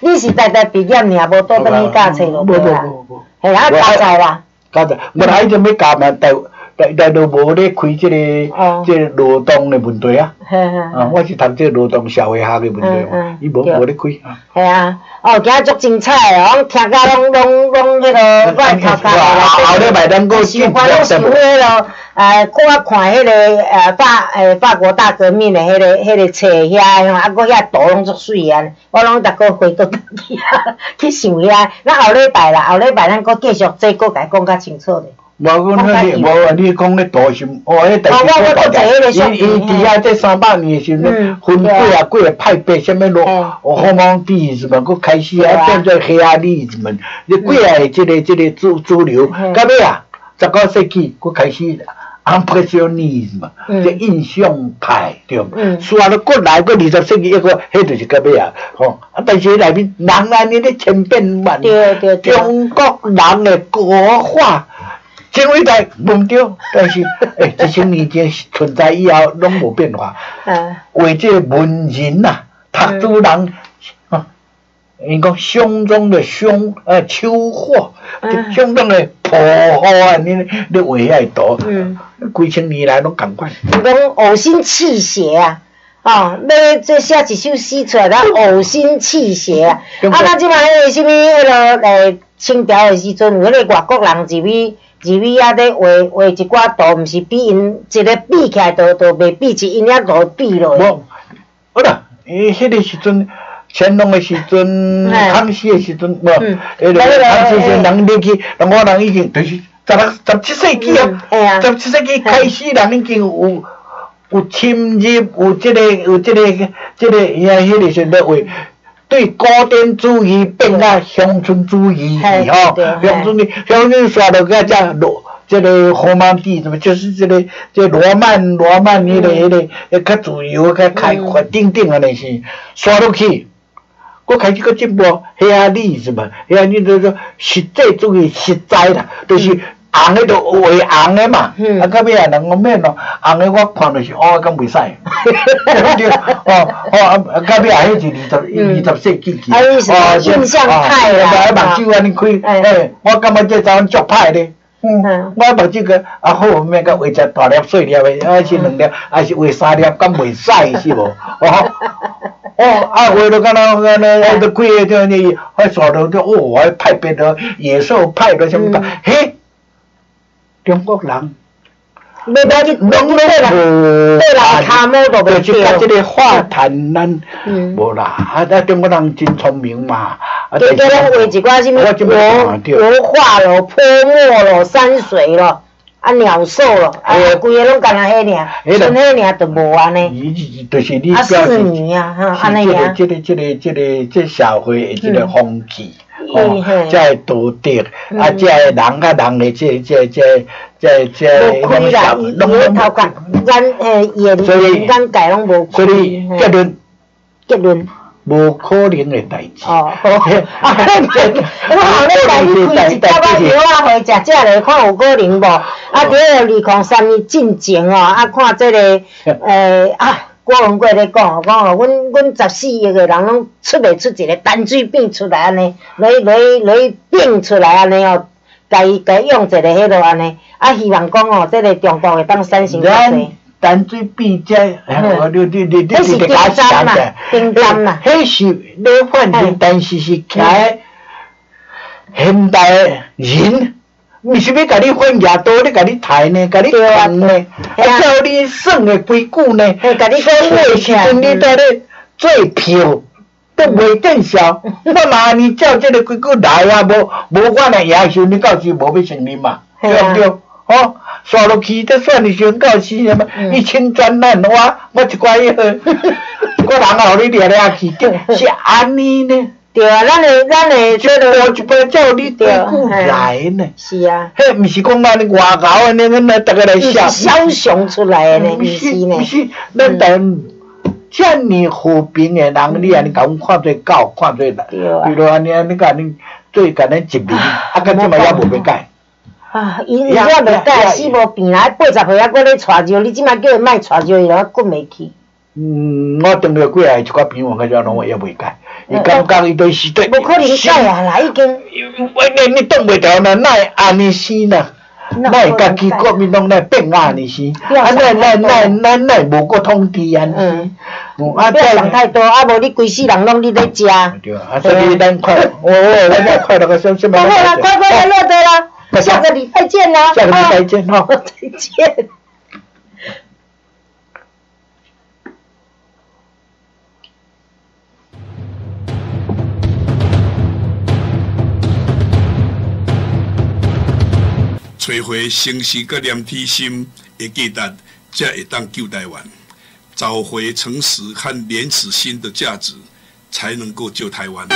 你是代代毕业尔，无倒转去教册咯无无去啦。无无。嘿啊，教材啦。教材，我来就要教嘛，台台台都无咧开即哦个即个劳动的问题啊。啊，我是读即个劳动社会学的问题嘛，伊无无咧开啊。系啊，哦，今仔足精彩哦，我听甲拢拢拢迄个，我头壳后礼拜咱搁想法拢想迄个，呃，看看迄个呃法呃法国大革命的迄个迄个册遐的吼，啊，搁遐图拢足水啊，我拢逐个回倒去啊，去想遐。咱后礼拜啦，后礼拜咱搁继续这搁甲讲较清楚咧。无讲迄个，无你讲咧大是，哦，迄代哦我我我坐迄个志，伊伊伫遐这三百年的时阵嗯，分几啊几个派别，什么咯嗯，哦，好忙弟子们，佮开始啊啊。变做黑暗弟子们，你几个即个即个主主流，嗯到尾啊，十九世纪佮开始。impressionism，嗯。即印象派对，嗯。所以啊，过来过二十世纪一个，迄就是到尾啊，吼，啊，但是内面人安尼咧千变万中国人的国化。真伟大，无对，但是诶，一千年前存在以后，拢无变化。嗯为这个文人呐、读书人，啊，因讲胸中的胸呃秋货，胸中的破坏啊，你你画遐图，嗯，几千年来拢共款。是讲呕心泣血啊！哦，要这写一首诗出来，咱呕心泣血啊！啊咱即摆迄个什物迄个诶清朝的时阵，有迄个外国人入去入去啊，咧画画一寡图，毋是比因一个比起来都都袂比，是因遐图比落的。无，好啦，伊，迄个时阵。乾隆的时阵，康熙的时阵，无，嗯迄个康熙时阵人入去，人我人已经就是十六、十七世纪嗯啊十七世纪开始人已经有有侵入，有即个有即个即个遐迄个时阵咧话。对古典主义变啊乡村主义嘿吼，乡村的乡村刷到个叫罗，这个罗曼蒂什么，就是这个这罗曼罗曼迄个迄个迄较自由较开阔顶顶安尼是刷落去。我开始搁进步，遐啊理是嘛，遐你就说实际主义实在啦，就是红的就画红的嘛，嗯。啊到尾啊人讲免咯，红的我看着是哦，咁袂使？哦哦啊，到尾啊，迄是二十嗯。二十世纪去，哦印象派啦啊，目睭安尼开，哎。诶，我感觉这查某足歹咧。嗯嗯，我目睭个啊好，免甲画只大粒细粒的，还是两粒，还是画三粒，敢袂使是无？哦。哦，啊，画到敢若敢若，啊，都几个叫你，还刷到叫哦，还派别的野兽派的什么的嗯，嘿，中国人。要要去拢拢对啦，无对啦，骹毛都袂就甲即。个话谈咱嗯。无啦，啊，啊，中国人真聪明嘛，啊，对对，咱画一寡什么油油画咯、泼墨咯、山水咯、啊鸟兽咯，啊哎规个拢干那迄尔，剩迄尔就无安尼。伊就是你啊，表示四年啊，哈，安尼是尔。这个这个这个这社会的这个风气，哦嗯嘿，这个道德，啊，嗯这个人甲人的这这这这这无开啦，伊伊咧头壳眼诶眼所以眼眼界拢无开。所以嘿结论结论？无可能的代志。哦，好，啊，反正我后咧家己开一条仔药啊，互伊食食咧，看有可能无？啊，第二二零三年进前哦，啊，看即个诶 啊，郭文贵咧讲哦，讲哦，阮阮十四亿个人拢出袂出一个单水变出来安尼，落去落去落去变出来安尼哦，家己家用一个迄落安尼，啊，希望讲哦，即个中国会当产生较济。淡水变这，你你你你迄是订单嘛，订单嘛。迄是咧反正，但是是徛现代人，毋是要甲你分牙刀，你甲你抬呢，甲你分呢，啊叫你算的规矩呢，甲你算的时阵你在咧做票，都袂见效。我嘛安尼照即个规矩来啊，无无我来野时，你到时无要承认嘛，对毋对？吼。刷落去，才算你宣告死什么？一千转烂我我一块迄个，我人后你掠掠去，是安尼呢？对啊，咱的咱的这个一杯照你对久来呢？是啊。迄毋是讲安尼外口安尼，咱来逐个来笑。枭雄出来的呢，毋是呢。毋是，咱等遮尔和平的人，你安尼甲阮看做狗，看做人，比如安尼安尼甲恁做甲咱一面，啊，甲即嘛也无要改。啊！伊伊我袂改，死无病啊！八十岁还搁咧娶招，你即摆叫伊莫娶招，伊就滚袂去。嗯，我当了几下一寡病患，个叫拢也袂改。伊感觉伊都是对。无可能改啊！啦，已经。你你挡袂牢呢？奈安尼死呢？奈家己国民党奈变安尼死？啊，奈奈奈奈奈无过通知安尼。嗯。啊，不要想太多，啊，无你规世人拢你咧食。对啊，所以咱快，我我咱要快乐个消息嘛。快啦，快快来落地啦！下个礼拜见啦！下个礼拜见哈，再见。找回城市个连体心的价值，才会当救台湾；找回诚实和廉耻心的价值，才能够救台湾。